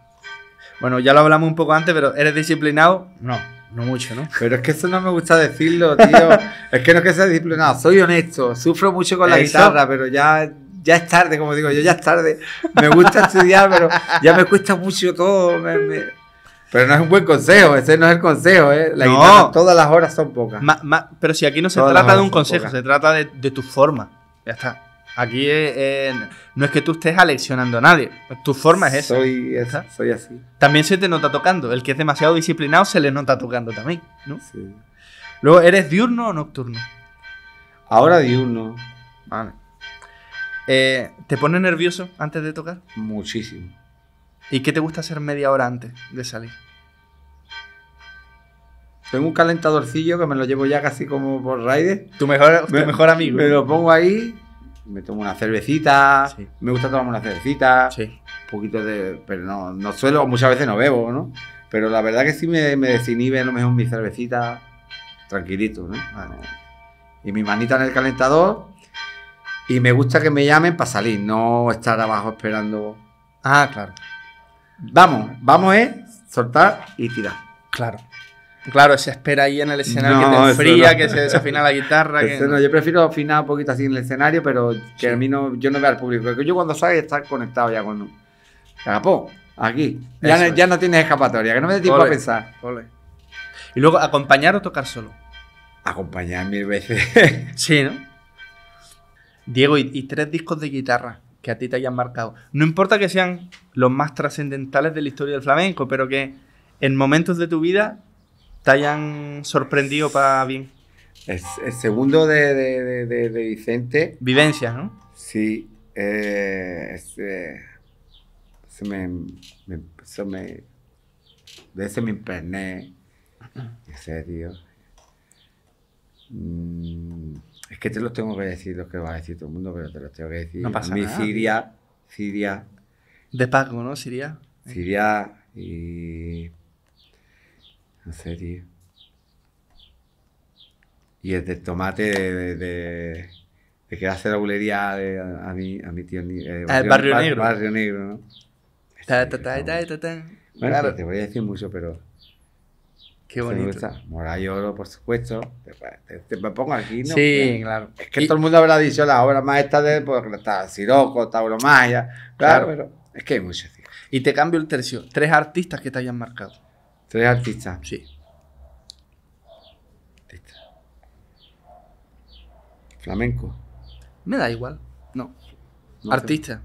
Bueno, ya lo hablamos un poco antes, pero ¿eres disciplinado? No, no mucho, ¿no? Pero es que eso no me gusta decirlo, tío. es que no es que sea disciplinado, soy honesto. Sufro mucho con la guitarra, pero ya, ya es tarde, como digo yo, ya es tarde. Me gusta estudiar, pero ya me cuesta mucho todo. Pero no es un buen consejo, ese no es el consejo, ¿eh? La guitarra, todas las horas son pocas. pero si aquí no se trata de un consejo, se trata de, de tu forma. Ya está. Aquí no es que tú estés aleccionando a nadie. Tu forma es esa. Soy, soy así. También se te nota tocando. El que es demasiado disciplinado se le nota tocando también, ¿no? Sí. Luego, ¿eres diurno o nocturno? Ahora diurno. Vale. Eh, ¿Te pone nervioso antes de tocar? Muchísimo. ¿Y qué te gusta hacer media hora antes de salir? Tengo un calentadorcillo que me lo llevo ya casi como por raide. Tu mejor, tu mejor amigo. Me lo pongo ahí me tomo una cervecita, me gusta tomarme una cervecita, sí. un poquito de, pero no, no suelo, muchas veces no bebo, ¿no? Pero la verdad que sí me, me desinhibe a lo mejor mi cervecita, tranquilito, ¿no? Y mi manita en el calentador, y me gusta que me llamen para salir, no estar abajo esperando. Ah, claro. vamos, vamos es soltar y tirar. Claro. Claro, esa espera ahí en el escenario No, que te enfría, no. que se desafina la guitarra. que... No, yo prefiero afinar un poquito así en el escenario, pero que Sí. a mí no, yo no vea al público. Porque yo cuando salga estar conectado ya con. Agapó, aquí. Ya, no, ya no tienes escapatoria, que no me dé tiempo a pensar. Ole. Y luego, ¿acompañar o tocar solo? Acompañar mil veces. Sí, ¿no? Diego, y, y tres discos de guitarra que a ti te hayan marcado. No importa que sean los más trascendentales de la historia del flamenco, pero que en momentos de tu vida te hayan sorprendido para bien. el, el segundo de, de, de, Vicente, Vivencias, ¿no? sí. eh, ese- se me, me- eso me- De ese me impregné. Ese tío. Mm, es que te los tengo que decir, los que va a decir todo el mundo, pero te los tengo que decir. No pasa mí nada. Siria, Siria, De Paco, ¿no? Sería. Siria y. Sé, tío. Y el del tomate de, de, de- de que hace la bulería de- a, mi, a mi tío. Eh, Ah, el Barrio Negro. Barrio Negro, ¿no? Ta, ta, ta. Bueno, Claro. pues te voy a decir mucho, pero. Qué bonito. gusta. Mora y oro, por supuesto. Te, te- te- me pongo aquí, ¿no? Sí, claro. Es que Y- todo el mundo habrá dicho las obras maestras de. Porque está Siroco. Claro, Claro. pero. Es que hay muchos, tío. Y te cambio el tercio. Tres artistas que te hayan marcado. Tres artistas. Sí. artistas. Flamenco. Me da igual. No. No Artista.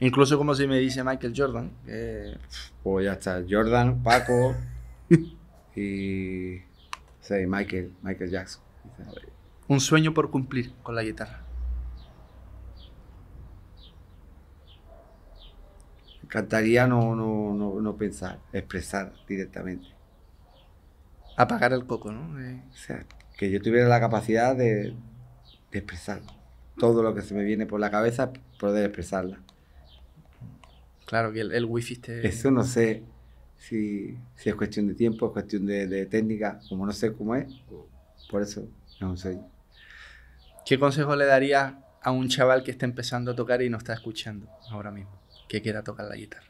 Incluso como si me dice Michael Jordan. que- Pues ya está. Jordan, Paco y. Sí, Michael, Michael Jackson. un sueño por cumplir con la guitarra. Encantaría no, no, no, no pensar, expresar directamente. Apagar el coco, ¿no? Eh, O sea, que yo tuviera la capacidad de, de expresar todo lo que se me viene por la cabeza, poder expresarla. claro, que el, el wifi esté... Eso no sé si, si es cuestión de tiempo, es cuestión de, de técnica, como no sé cómo es, por eso es un sueño. ¿Qué consejo le darías a un chaval que está empezando a tocar y no está escuchando ahora mismo? Que quiera tocar la guitarra.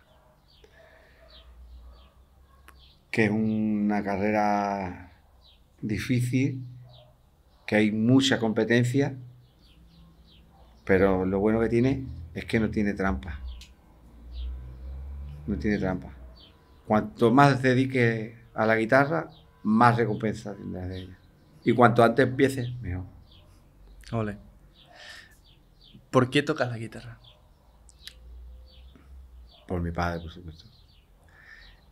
Que es una carrera difícil, que hay mucha competencia, pero lo bueno que tiene es que no tiene trampa. No tiene trampa. Cuanto más te dediques a la guitarra, más recompensa tendrás de ella. Y cuanto antes empieces, mejor. Ole. ¿Por qué tocas la guitarra? Por mi padre, por supuesto.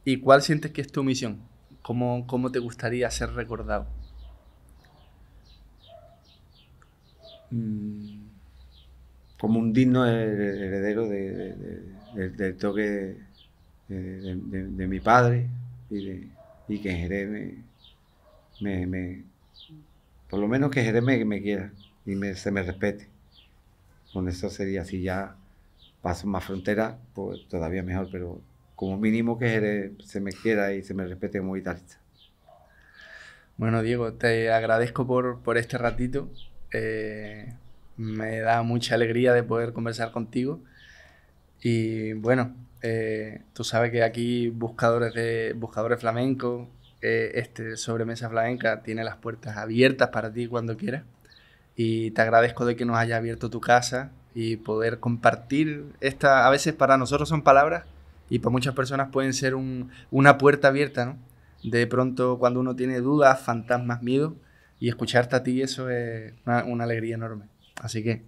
¿Y cuál sientes que es tu misión? ¿Cómo, cómo te gustaría ser recordado? Mm, como un digno her- heredero de- de- de- de- del toque de, mi padre y, de, y que Jerez me, me- me- por lo menos que Jerez me, me quiera y me- se me respete. Con eso sería, si ya paso más fronteras, pues todavía mejor, pero como mínimo que se me quiera y se me respete como guitarrista. Bueno, Diego, te agradezco por, por este ratito. Eh, me da mucha alegría de poder conversar contigo. Y bueno, eh, tú sabes que aquí buscadores de buscadores flamencos, eh, este sobremesa flamenca tiene las puertas abiertas para ti cuando quieras. Y te agradezco de que nos haya abierto tu casa y poder compartir esta. A veces para nosotros son palabras y para muchas personas pueden ser un- una puerta abierta, ¿no? De pronto cuando uno tiene dudas, fantasmas, miedo y escucharte a ti eso es una, una alegría enorme. Así que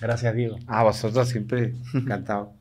gracias Diego. A vosotros siempre, encantado.